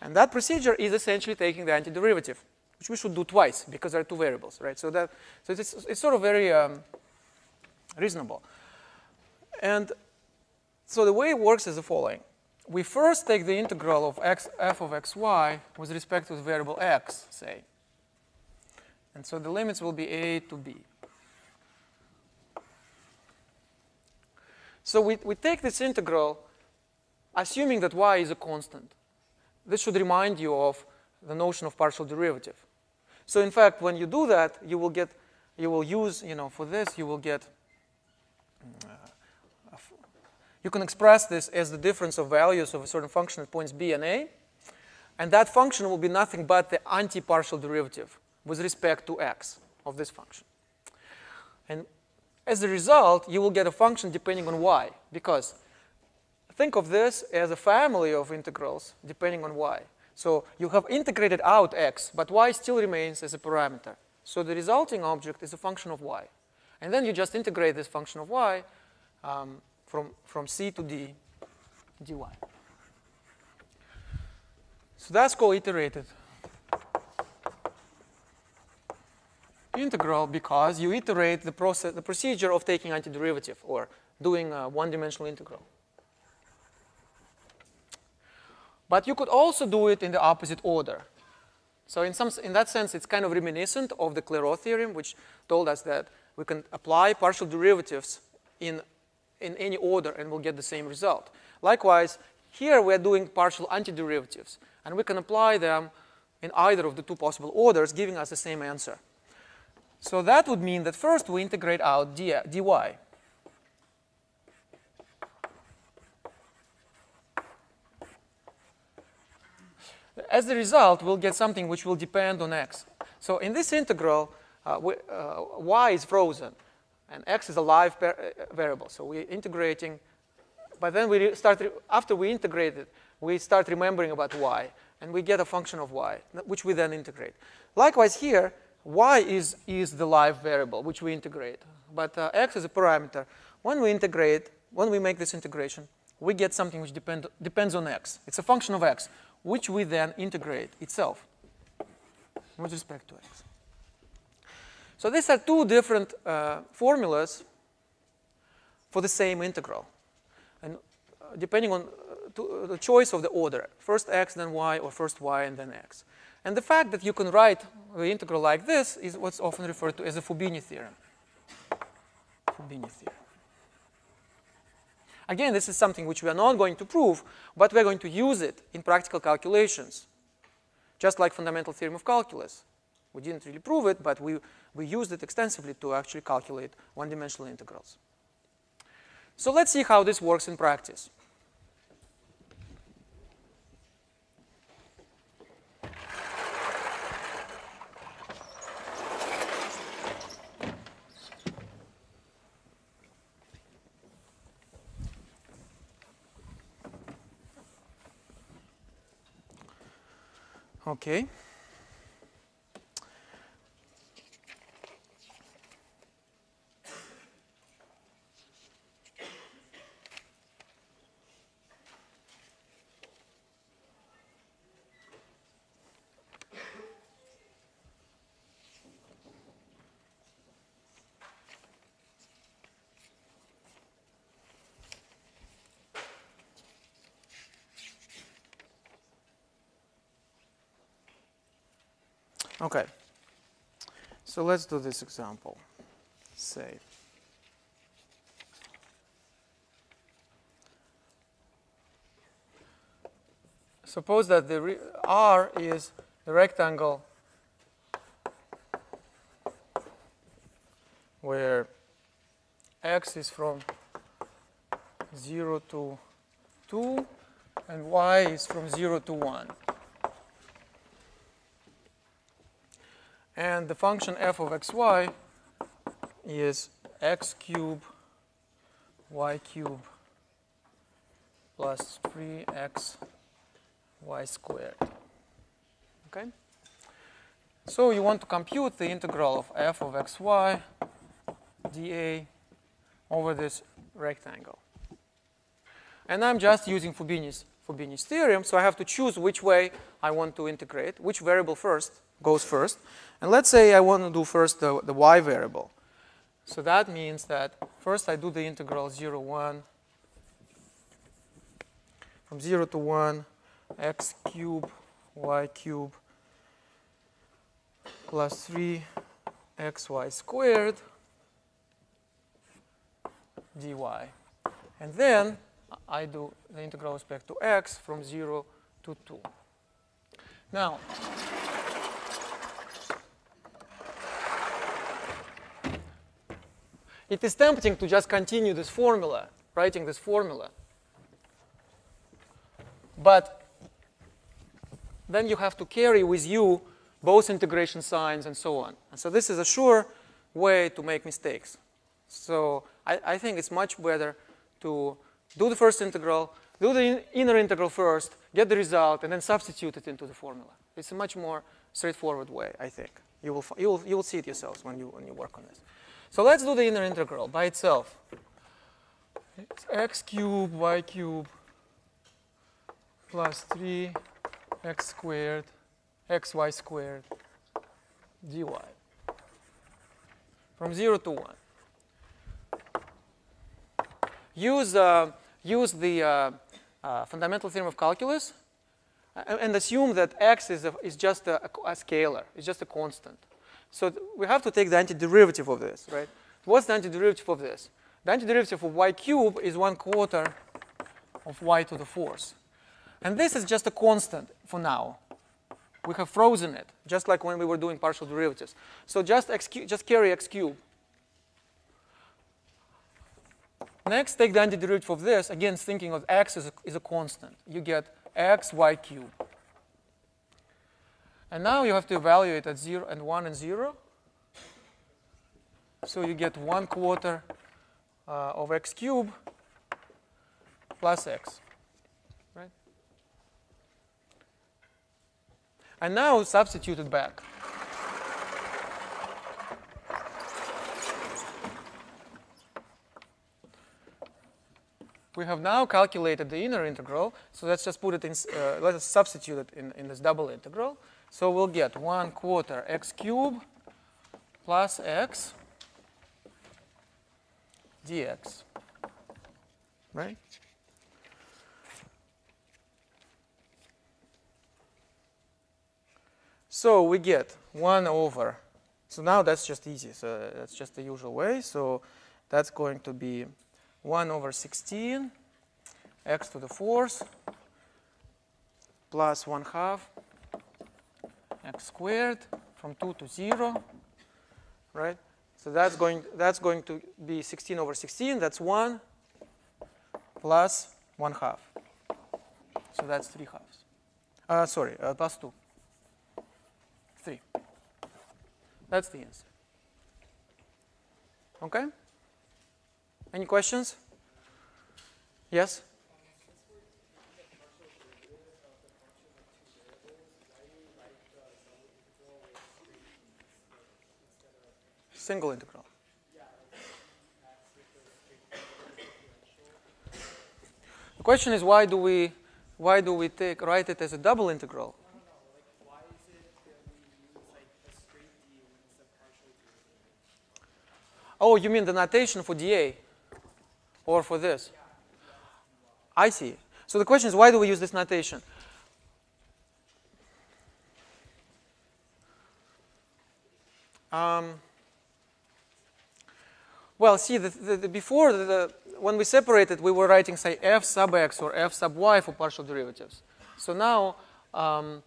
And that procedure is essentially taking the antiderivative, which we should do twice because there are two variables, right? So, that, so it's, it's sort of very um, reasonable. And so the way it works is the following. We first take the integral of x, f of xy with respect to the variable x, say. And so the limits will be a to b. So we, we take this integral assuming that y is a constant. This should remind you of the notion of partial derivative. So in fact, when you do that, you will get, you will use, you know, for this, you will get, uh, you can express this as the difference of values of a certain function at points b and a. And that function will be nothing but the anti-partial derivative with respect to x of this function. And as a result, you will get a function depending on y, because think of this as a family of integrals depending on y. So you have integrated out x, but y still remains as a parameter. So the resulting object is a function of y. And then you just integrate this function of y um, from, from c to d dy. So that's called iterated integral because you iterate the process, the procedure of taking antiderivative or doing a one-dimensional integral. But you could also do it in the opposite order. So in, some, in that sense, it's kind of reminiscent of the Clairaut theorem, which told us that we can apply partial derivatives in, in any order and we'll get the same result. Likewise, here we're doing partial antiderivatives, and we can apply them in either of the two possible orders, giving us the same answer. So that would mean that first we integrate out dy. As a result, we'll get something which will depend on x. So in this integral, uh, we, uh, y is frozen, and x is a live uh, variable. So we're integrating, but then we start, after we integrate it, we start remembering about y, and we get a function of y, which we then integrate. Likewise here, y is, is the live variable, which we integrate. But uh, x is a parameter. When we integrate, when we make this integration, we get something which depend, depends on x. It's a function of x, which we then integrate itself with respect to x. So these are two different uh, formulas for the same integral. And uh, depending on uh, the choice of the order, first x, then y, or first y, and then x. And the fact that you can write the integral like this is what's often referred to as a Fubini theorem. Fubini theorem. Again, this is something which we are not going to prove, but we're going to use it in practical calculations, just like fundamental theorem of calculus. We didn't really prove it, but we, we used it extensively to actually calculate one-dimensional integrals. So let's see how this works in practice. Okay. Okay. So let's do this example. Say. Suppose that the R is the rectangle where x is from 0 to 2 and y is from 0 to 1. And the function f of xy is x cube y cube plus 3x y squared. Okay? So you want to compute the integral of f of xy dA over this rectangle. And I'm just using Fubini's, Fubini's theorem, so I have to choose which way I want to integrate, which variable first goes first. And let's say I want to do first the, the y variable. So that means that first I do the integral 0, 1 from 0 to 1 x cube y cube plus 3 xy squared dy. And then I do the integral respect to x from 0 to 2. Now, It is tempting to just continue this formula, writing this formula. But then you have to carry with you both integration signs and so on. And so this is a sure way to make mistakes. So I, I think it's much better to do the first integral, do the in inner integral first, get the result, and then substitute it into the formula. It's a much more straightforward way, I think. You will, you will, you will see it yourselves when you, when you work on this. So let's do the inner integral by itself. It's x cubed y cubed plus 3 x squared xy squared dy from 0 to 1. Use, uh, use the uh, uh, fundamental theorem of calculus and assume that x is, a, is just a, a scalar, it's just a constant. So we have to take the antiderivative of this, right? What's the antiderivative of this? The antiderivative of y cubed is 1 quarter of y to the fourth. And this is just a constant for now. We have frozen it, just like when we were doing partial derivatives. So just, x just carry x cubed. Next, take the antiderivative of this. Again, thinking of x as a, is a constant. You get x y cubed. And now you have to evaluate at 0 and 1 and 0. So you get 1 quarter uh, of x cubed plus x. Right? And now substitute it back. We have now calculated the inner integral, so let's just put it in, uh, let's substitute it in, in this double integral. So we'll get 1 quarter x cubed plus x dx. Right? So we get 1 over. So now that's just easy. So that's just the usual way. So that's going to be 1 over 16 x to the fourth plus 1 half x squared from 2 to 0, right? So that's going, that's going to be 16 over 16. That's 1 plus 1 half. So that's 3 halves. Uh, sorry, uh, plus 2. 3. That's the answer. Okay? Any questions? Yes? Single integral. The question is why do we why do we take write it as a double integral? Oh, you mean the notation for dA or for this? I see. So the question is why do we use this notation? Um, well, see, the, the, the before, the, when we separated, we were writing, say, f sub x or f sub y for partial derivatives. So now, um,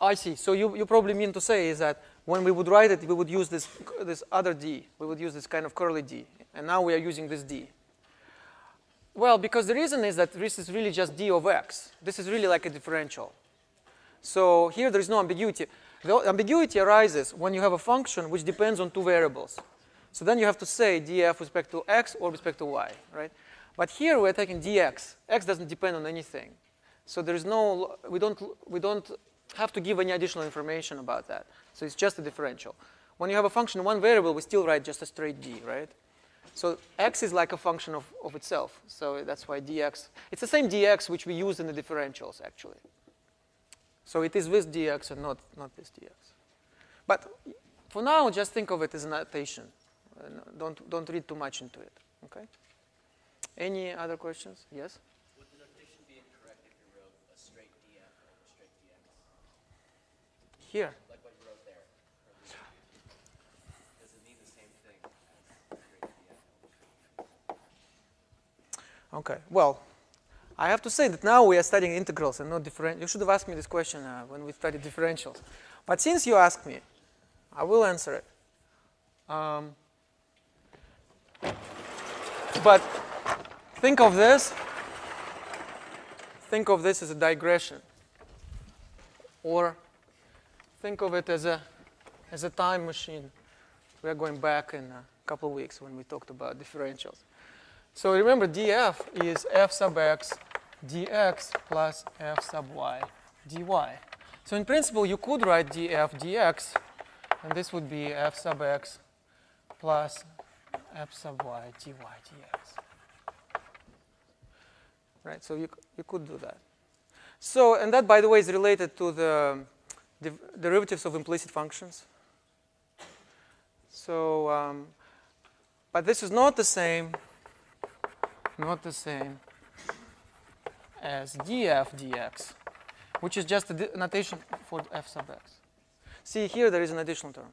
I see. So you, you probably mean to say is that when we would write it, we would use this, this other d. We would use this kind of curly d. And now we are using this d. Well, because the reason is that this is really just d of x. This is really like a differential. So here there is no ambiguity. The ambiguity arises when you have a function which depends on two variables. So then you have to say df with respect to x or with respect to y, right? But here we're taking dx. x doesn't depend on anything. So there is no, we don't, we don't have to give any additional information about that. So it's just a differential. When you have a function one variable, we still write just a straight d, right? So x is like a function of, of itself. So that's why dx, it's the same dx which we use in the differentials, actually. So it is with dx and not, not with dx. But for now, just think of it as a notation. Don't, don't read too much into it, okay? Any other questions? Yes? Would the notation be incorrect if you wrote a straight df or a straight dx? Here. Like what you wrote there? Does it mean the same thing as straight df? Okay, well, I have to say that now we are studying integrals and not differentials. You should have asked me this question uh, when we studied differentials. But since you asked me, I will answer it. Um, but think of this. Think of this as a digression. Or think of it as a, as a time machine. We are going back in a couple of weeks when we talked about differentials. So remember, df is f sub x dx plus f sub y dy. So in principle, you could write df dx, and this would be f sub x plus f sub y dy dx. Right, so you, you could do that. So, and that, by the way, is related to the derivatives of implicit functions. So, um, but this is not the same, not the same as df dx, which is just a notation for f sub x. See, here there is an additional term.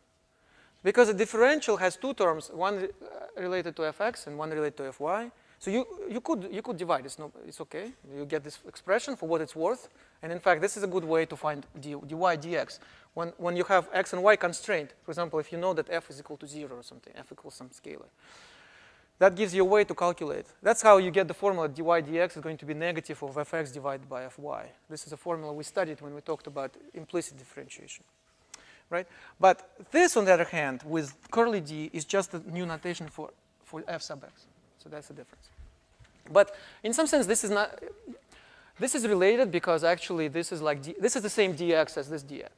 Because the differential has two terms, one uh, related to fx and one related to fy. So you, you, could, you could divide, it's, no, it's okay. You get this expression for what it's worth. And in fact, this is a good way to find dy, dx. When, when you have x and y constraint, for example, if you know that f is equal to 0 or something, f equals some scalar, that gives you a way to calculate. That's how you get the formula dy dx is going to be negative of fx divided by fy. This is a formula we studied when we talked about implicit differentiation right? But this, on the other hand, with curly d, is just a new notation for, for f sub x. So that's the difference. But in some sense, this is not, this is related because actually this is like, d, this is the same dx as this dx.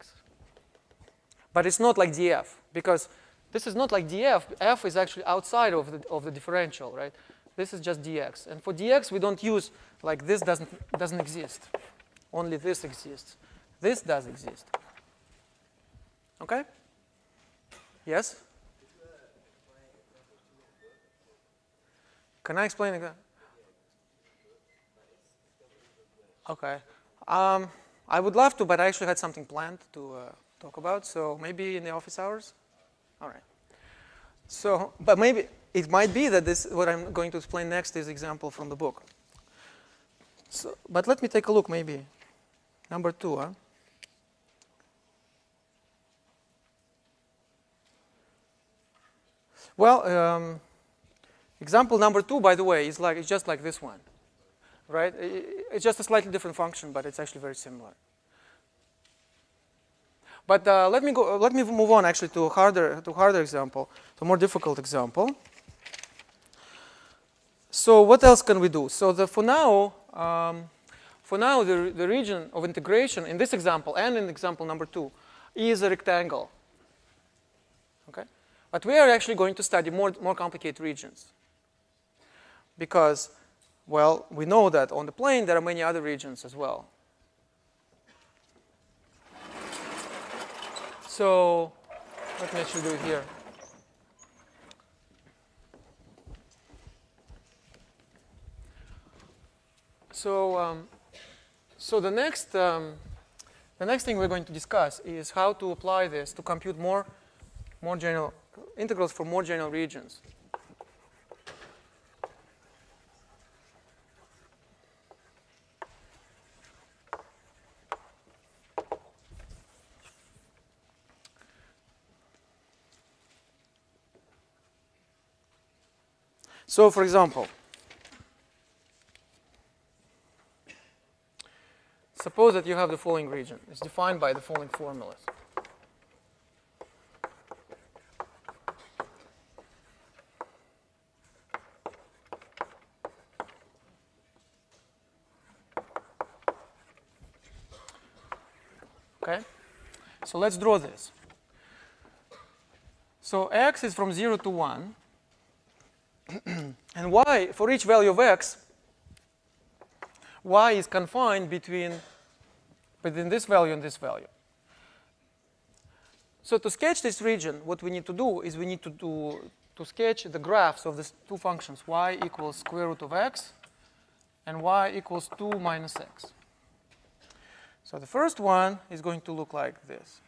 But it's not like df because this is not like df. f is actually outside of the, of the differential, right? This is just dx. And for dx, we don't use, like this doesn't, doesn't exist. Only this exists. This does exist. Okay? Yes? Can I explain again? Okay. Um, I would love to, but I actually had something planned to uh, talk about, so maybe in the office hours? All right. So, but maybe it might be that this, what I'm going to explain next is example from the book. So, but let me take a look maybe. Number two, huh? Well, um, example number two, by the way, is like it's just like this one, right? It's just a slightly different function, but it's actually very similar. But uh, let me go. Let me move on actually to a harder, to harder example, to more difficult example. So what else can we do? So the, for now, um, for now, the, the region of integration in this example and in example number two is a rectangle. But we are actually going to study more more complicated regions because, well, we know that on the plane there are many other regions as well. So let me actually do it here. So, um, so the next, um, the next thing we're going to discuss is how to apply this to compute more, more general integrals for more general regions. So, for example, suppose that you have the following region. It's defined by the following formulas. Okay? So let's draw this. So x is from 0 to 1. and y, for each value of x, y is confined between, between this value and this value. So to sketch this region, what we need to do is we need to, do, to sketch the graphs of these two functions, y equals square root of x and y equals 2 minus x. So the first one is going to look like this.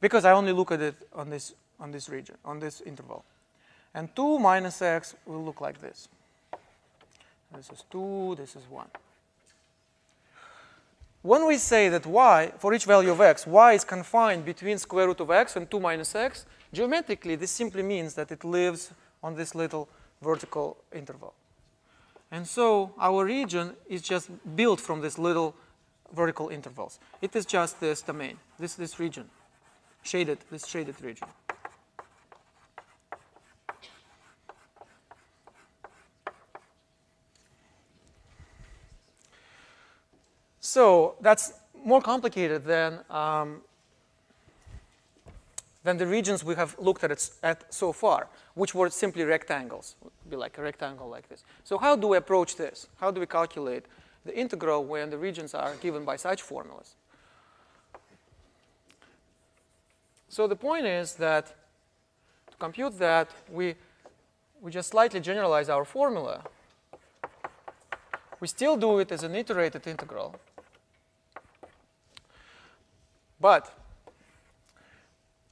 Because I only look at it on this, on this region, on this interval. And 2 minus x will look like this. This is 2, this is 1. When we say that y, for each value of x, y is confined between square root of x and 2 minus x, geometrically this simply means that it lives on this little vertical interval. And so our region is just built from these little vertical intervals. It is just this domain, this, this region, shaded, this shaded region. So that's more complicated than, um, than the regions we have looked at, at so far, which were simply rectangles, be like a rectangle like this. So how do we approach this? How do we calculate the integral when the regions are given by such formulas? So the point is that to compute that, we, we just slightly generalize our formula. We still do it as an iterated integral. But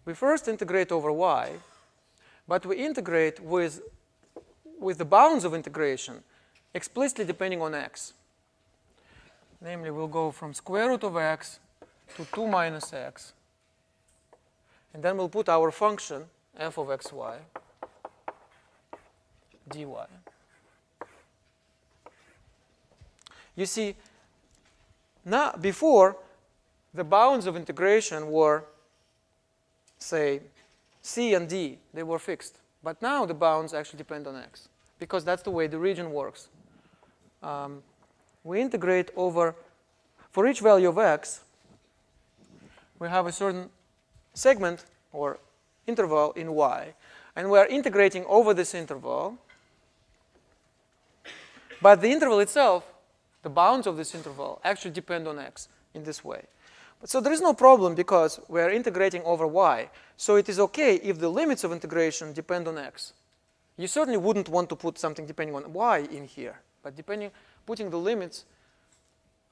we first integrate over y, but we integrate with, with the bounds of integration explicitly depending on x. Namely, we'll go from square root of x to 2 minus x. And then we'll put our function f of xy dy. You see, now before the bounds of integration were, say, c and d. They were fixed. But now the bounds actually depend on x because that's the way the region works. Um, we integrate over, for each value of x, we have a certain segment or interval in y. And we are integrating over this interval. But the interval itself, the bounds of this interval, actually depend on x in this way. But so there is no problem because we are integrating over y. So it is okay if the limits of integration depend on x. You certainly wouldn't want to put something depending on y in here. But depending, putting the limits,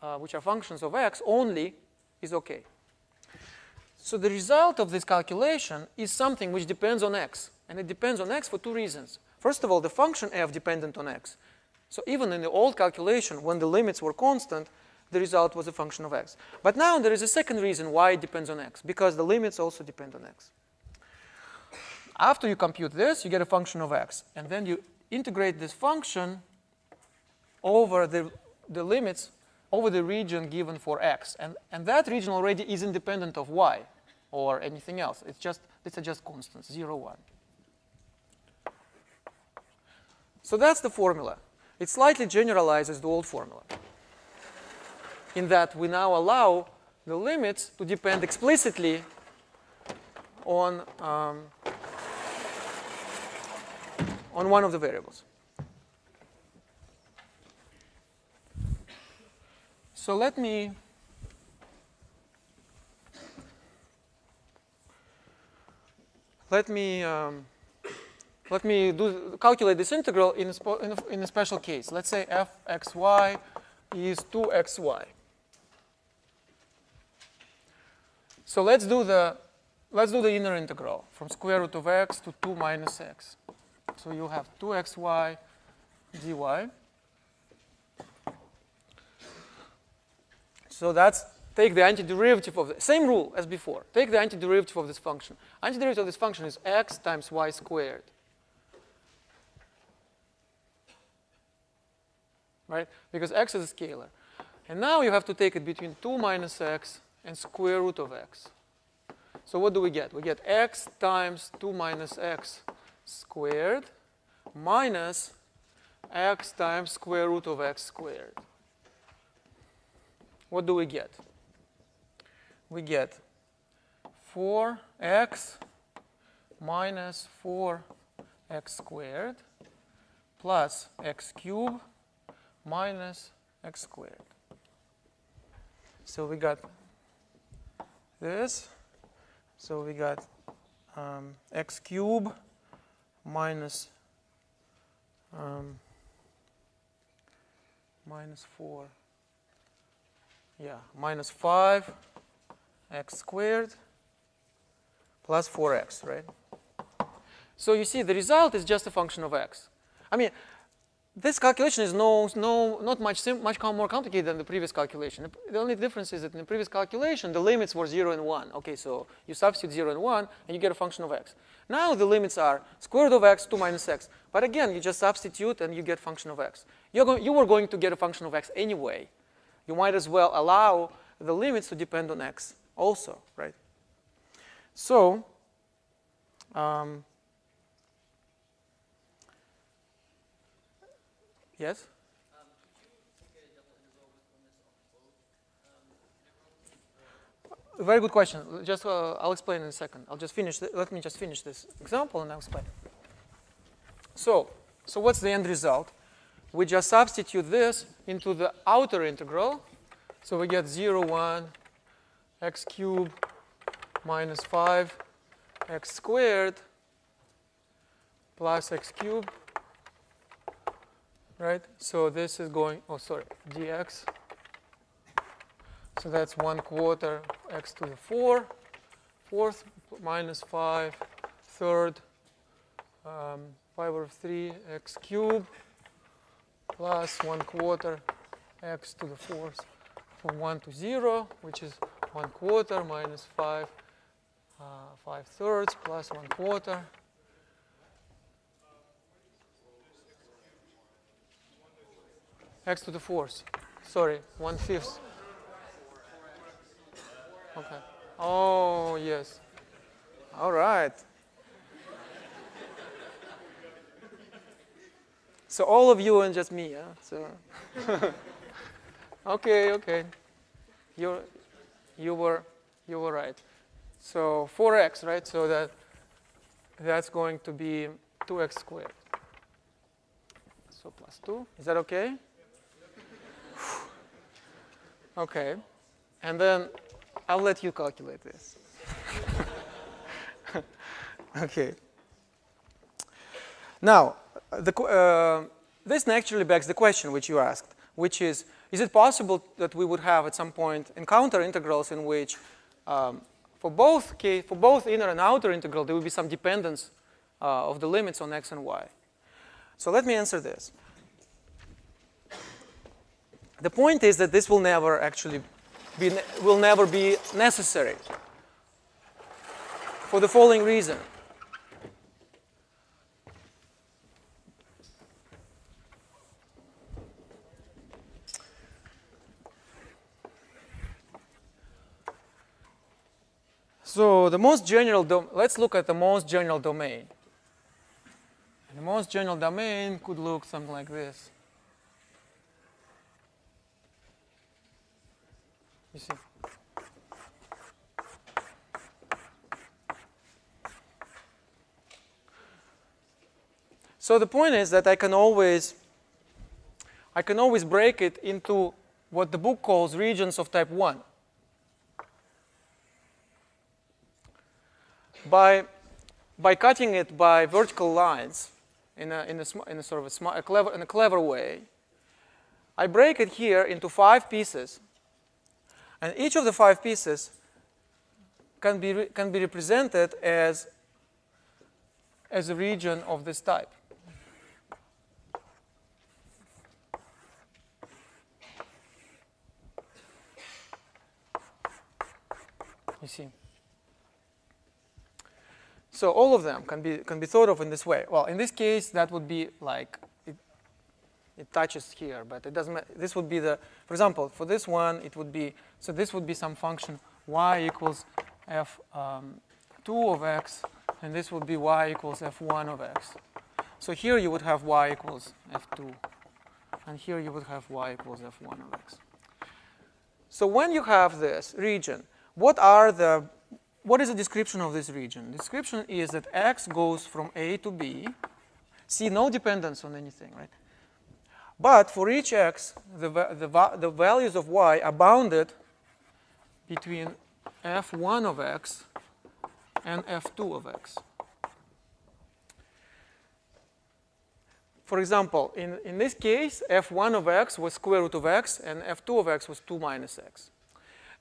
uh, which are functions of x, only is okay. So the result of this calculation is something which depends on x. And it depends on x for two reasons. First of all, the function f dependent on x So even in the old calculation, when the limits were constant, the result was a function of x. But now there is a second reason why it depends on x, because the limits also depend on x. After you compute this, you get a function of x, and then you integrate this function over the, the limits over the region given for x. And, and that region already is independent of y or anything else. It's just, these are just constants, 0, 1. So that's the formula. It slightly generalizes the old formula in that we now allow the limits to depend explicitly on, um, on one of the variables. So let me let me um, let me do calculate this integral in a, in, a, in a special case. Let's say fxy is 2xy. So let's do the let's do the inner integral from square root of x to 2 minus x. So you have 2xy dy. So that's take the antiderivative of the same rule as before. Take the antiderivative of this function. Antiderivative of this function is x times y squared. Right? Because x is a scalar. And now you have to take it between 2 minus x and square root of x. So what do we get? We get x times 2 minus x squared minus x times square root of x squared. What do we get? We get 4x minus 4x squared plus x cubed minus x squared. So we got this. So we got um, x cubed minus um, minus 4. Yeah, minus 5 x squared plus 4x, right? So you see the result is just a function of x. I mean, this calculation is no, no, not much, much more complicated than the previous calculation. The only difference is that in the previous calculation, the limits were 0 and 1. Okay, so you substitute 0 and 1, and you get a function of x. Now the limits are square root of x, 2 minus x. But again, you just substitute and you get function of x. You're you were going to get a function of x anyway. You might as well allow the limits to depend on x also, right? So, um, yes? Very good question. Just uh, I'll explain in a second. I'll just finish. let me just finish this example and I'll explain. So, so what's the end result? We just substitute this into the outer integral. So we get 0, 1, x cubed minus 5 x squared plus x cubed. Right? So this is going, oh, sorry, dx. So that's 1 quarter x to the 4, fourth minus 5, third, um, pi over 3 x cubed plus 1 quarter x to the fourth from 1 to 0, which is 1 quarter minus 5, uh, 5 thirds plus 1 quarter. X to the fourth. Sorry, one fifth. Okay. Oh, yes. All right. So all of you and just me? So Okay, okay. You you were you were right. So 4x, right? So that that's going to be 2x squared. So plus 2. Is that okay? Okay. And then I'll let you calculate this. okay. Now, the, uh, this naturally begs the question which you asked, which is, is it possible that we would have at some point encounter integrals in which um, for, both for both inner and outer integral there would be some dependence uh, of the limits on x and y? So let me answer this. The point is that this will never actually be, will never be necessary for the following reason. So the most general, let's look at the most general domain. The most general domain could look something like this. You see? So the point is that I can always I can always break it into what the book calls regions of type 1. By, by cutting it by vertical lines in a, in a, in a sort of a, a clever, in a clever way, I break it here into five pieces. And each of the five pieces can be, can be represented as, as a region of this type. You see. So all of them can be can be thought of in this way. Well, in this case, that would be like it, it touches here, but it doesn't. ma- This would be the, for example, for this one, it would be so. This would be some function y equals f um, two of x, and this would be y equals f one of x. So here you would have y equals f two, and here you would have y equals f one of x. So when you have this region, what are the what is the description of this region? Description is that x goes from A to B. See, no dependence on anything, right? But for each x, the, the, the values of y are bounded between f1 of x and f2 of x. For example, in, in this case, f1 of x was square root of x, and f2 of x was 2 minus x.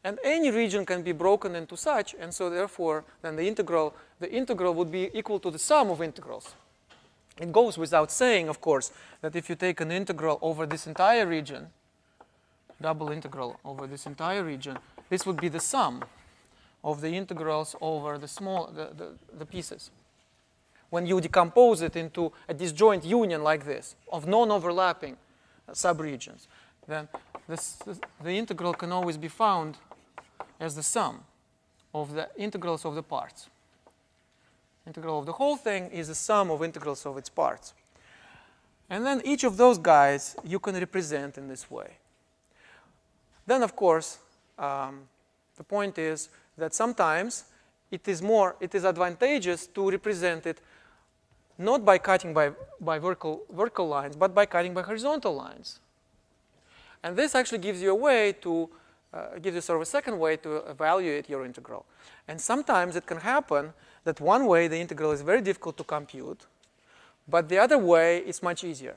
And any region can be broken into such, and so therefore, then the integral, the integral would be equal to the sum of integrals. It goes without saying, of course, that if you take an integral over this entire region, double integral over this entire region, this would be the sum of the integrals over the small, the, the, the pieces. When you decompose it into a disjoint union like this of non-overlapping subregions, then this, the integral can always be found as the sum of the integrals of the parts. Integral of the whole thing is the sum of integrals of its parts. And then each of those guys you can represent in this way. Then, of course, um, the point is that sometimes it is more, it is advantageous to represent it not by cutting by, by vertical, vertical lines, but by cutting by horizontal lines. And this actually gives you a way to, uh, gives you sort of a second way to evaluate your integral. And sometimes it can happen that one way the integral is very difficult to compute, but the other way is much easier.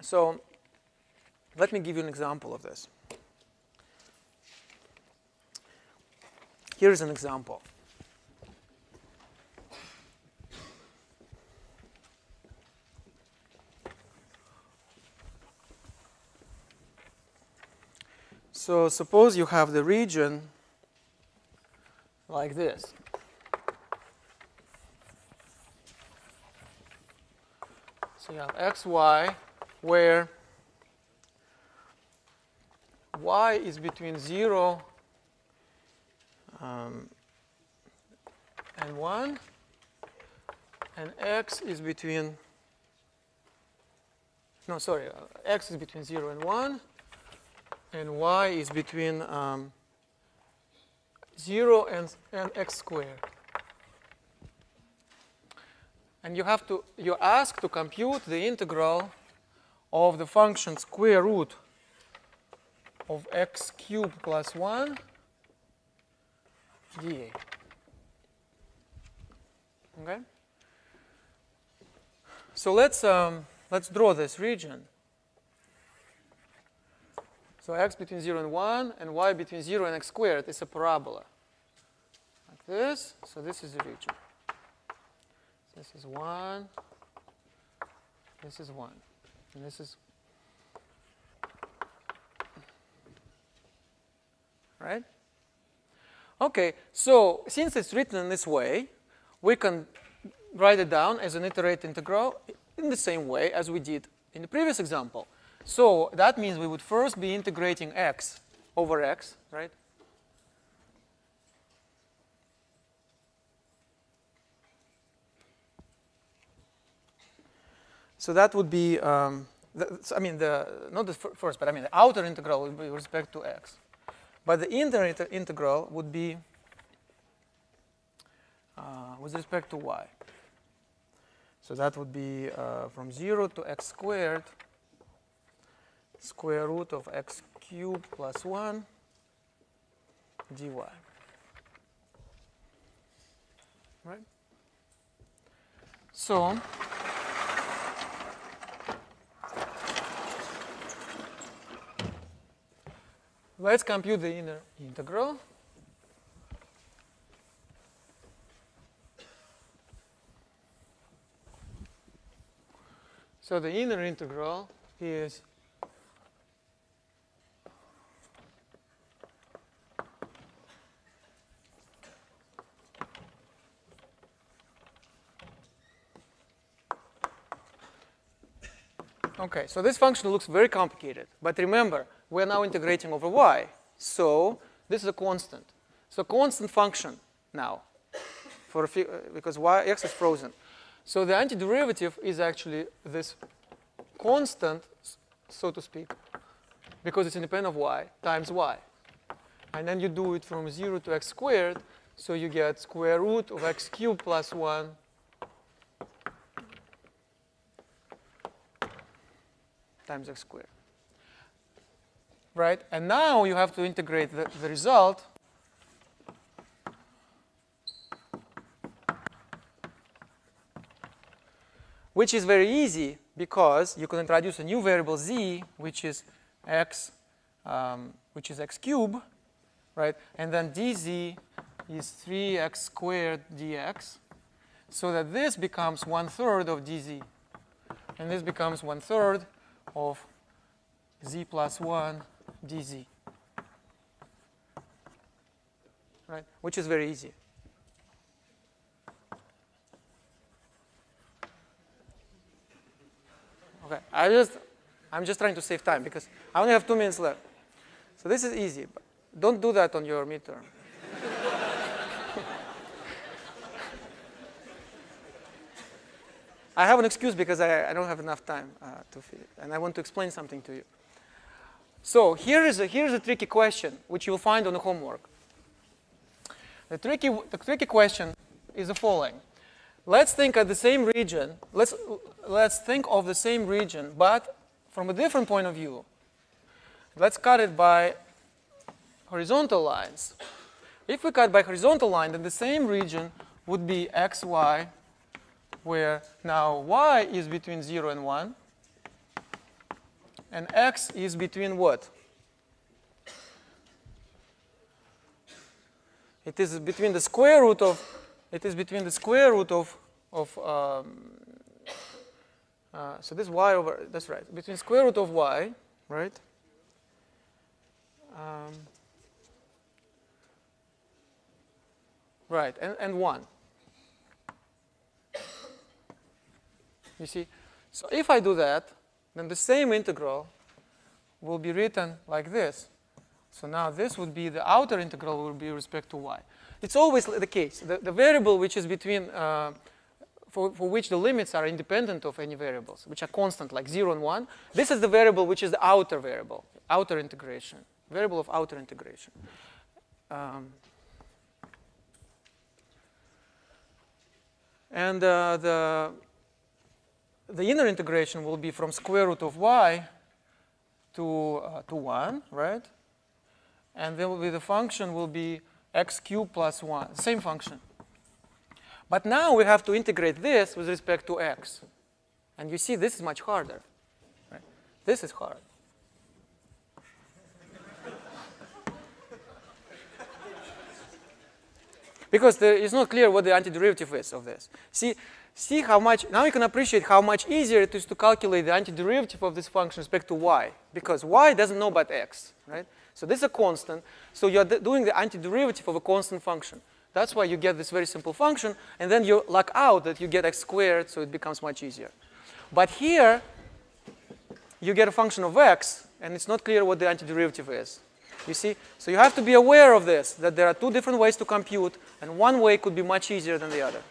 So let me give you an example of this. Here's an example. So suppose you have the region like this. So you have xy where y is between 0 um, and 1, and x is between, no, sorry, uh, x is between 0 and 1, and y is between um, 0 and, and x squared. And you have to, you're asked to compute the integral of the function square root of x cubed plus 1 dA. Okay? So let's, um, let's draw this region. So x between 0 and 1 and y between 0 and x squared is a parabola. Like this. So this is the region. This is 1. This is 1. And this is right? Okay, so since it's written in this way, we can write it down as an iterate integral in the same way as we did in the previous example. So that means we would first be integrating x over x, right? So that would be, um, the, I mean, the not the first, but I mean the outer integral with respect to x. But the inner integral would be uh, with respect to y. So that would be uh, from 0 to x squared square root of x cubed plus 1 dy. Right? So, let's compute the inner integral. So the inner integral is Okay, so this function looks very complicated. But remember, we're now integrating over y. So this is a constant. So constant function now, for a few, uh, because y, x is frozen. So the antiderivative is actually this constant, so to speak, because it's independent of y, times y. And then you do it from 0 to x squared, so you get square root of x cubed plus 1 times x squared. Right? And now you have to integrate the, the result. Which is very easy because you can introduce a new variable z, which is x, um, which is x cubed, right? And then dz is 3x squared dx, so that this becomes one third of dz, and this becomes one third of z plus 1 dz. Right? Which is very easy. Okay, I just, I'm just trying to save time because I only have two minutes left. So this is easy, but don't do that on your midterm. I have an excuse because I, I don't have enough time uh, to and I want to explain something to you. So here is a, here's a tricky question, which you'll find on the homework. The tricky, the tricky question is the following. Let's think of the same region. Let's, let's think of the same region, but from a different point of view. Let's cut it by horizontal lines. If we cut by horizontal line, then the same region would be xy where now y is between 0 and 1, and x is between what? It is between the square root of, it is between the square root of, of um, uh, so this y over, that's right, between square root of y, right? Um, right, and, and 1. You see? So if I do that, then the same integral will be written like this. So now this would be the outer integral will be respect to y. It's always the case. The, the variable which is between, uh, for, for which the limits are independent of any variables, which are constant, like 0 and 1, this is the variable which is the outer variable, outer integration, variable of outer integration. Um, and uh, the the inner integration will be from square root of y to, uh, to 1, right? And then will be the function will be x cubed plus 1, same function. But now we have to integrate this with respect to x. And you see this is much harder. Right? This is hard. because it's not clear what the antiderivative is of this. See, see how much, now you can appreciate how much easier it is to calculate the antiderivative of this function with respect to y, because y doesn't know about x, right? So this is a constant, so you're doing the antiderivative of a constant function. That's why you get this very simple function, and then you luck out that you get x squared, so it becomes much easier. But here, you get a function of x, and it's not clear what the antiderivative is. You see? So you have to be aware of this, that there are two different ways to compute, and one way could be much easier than the other.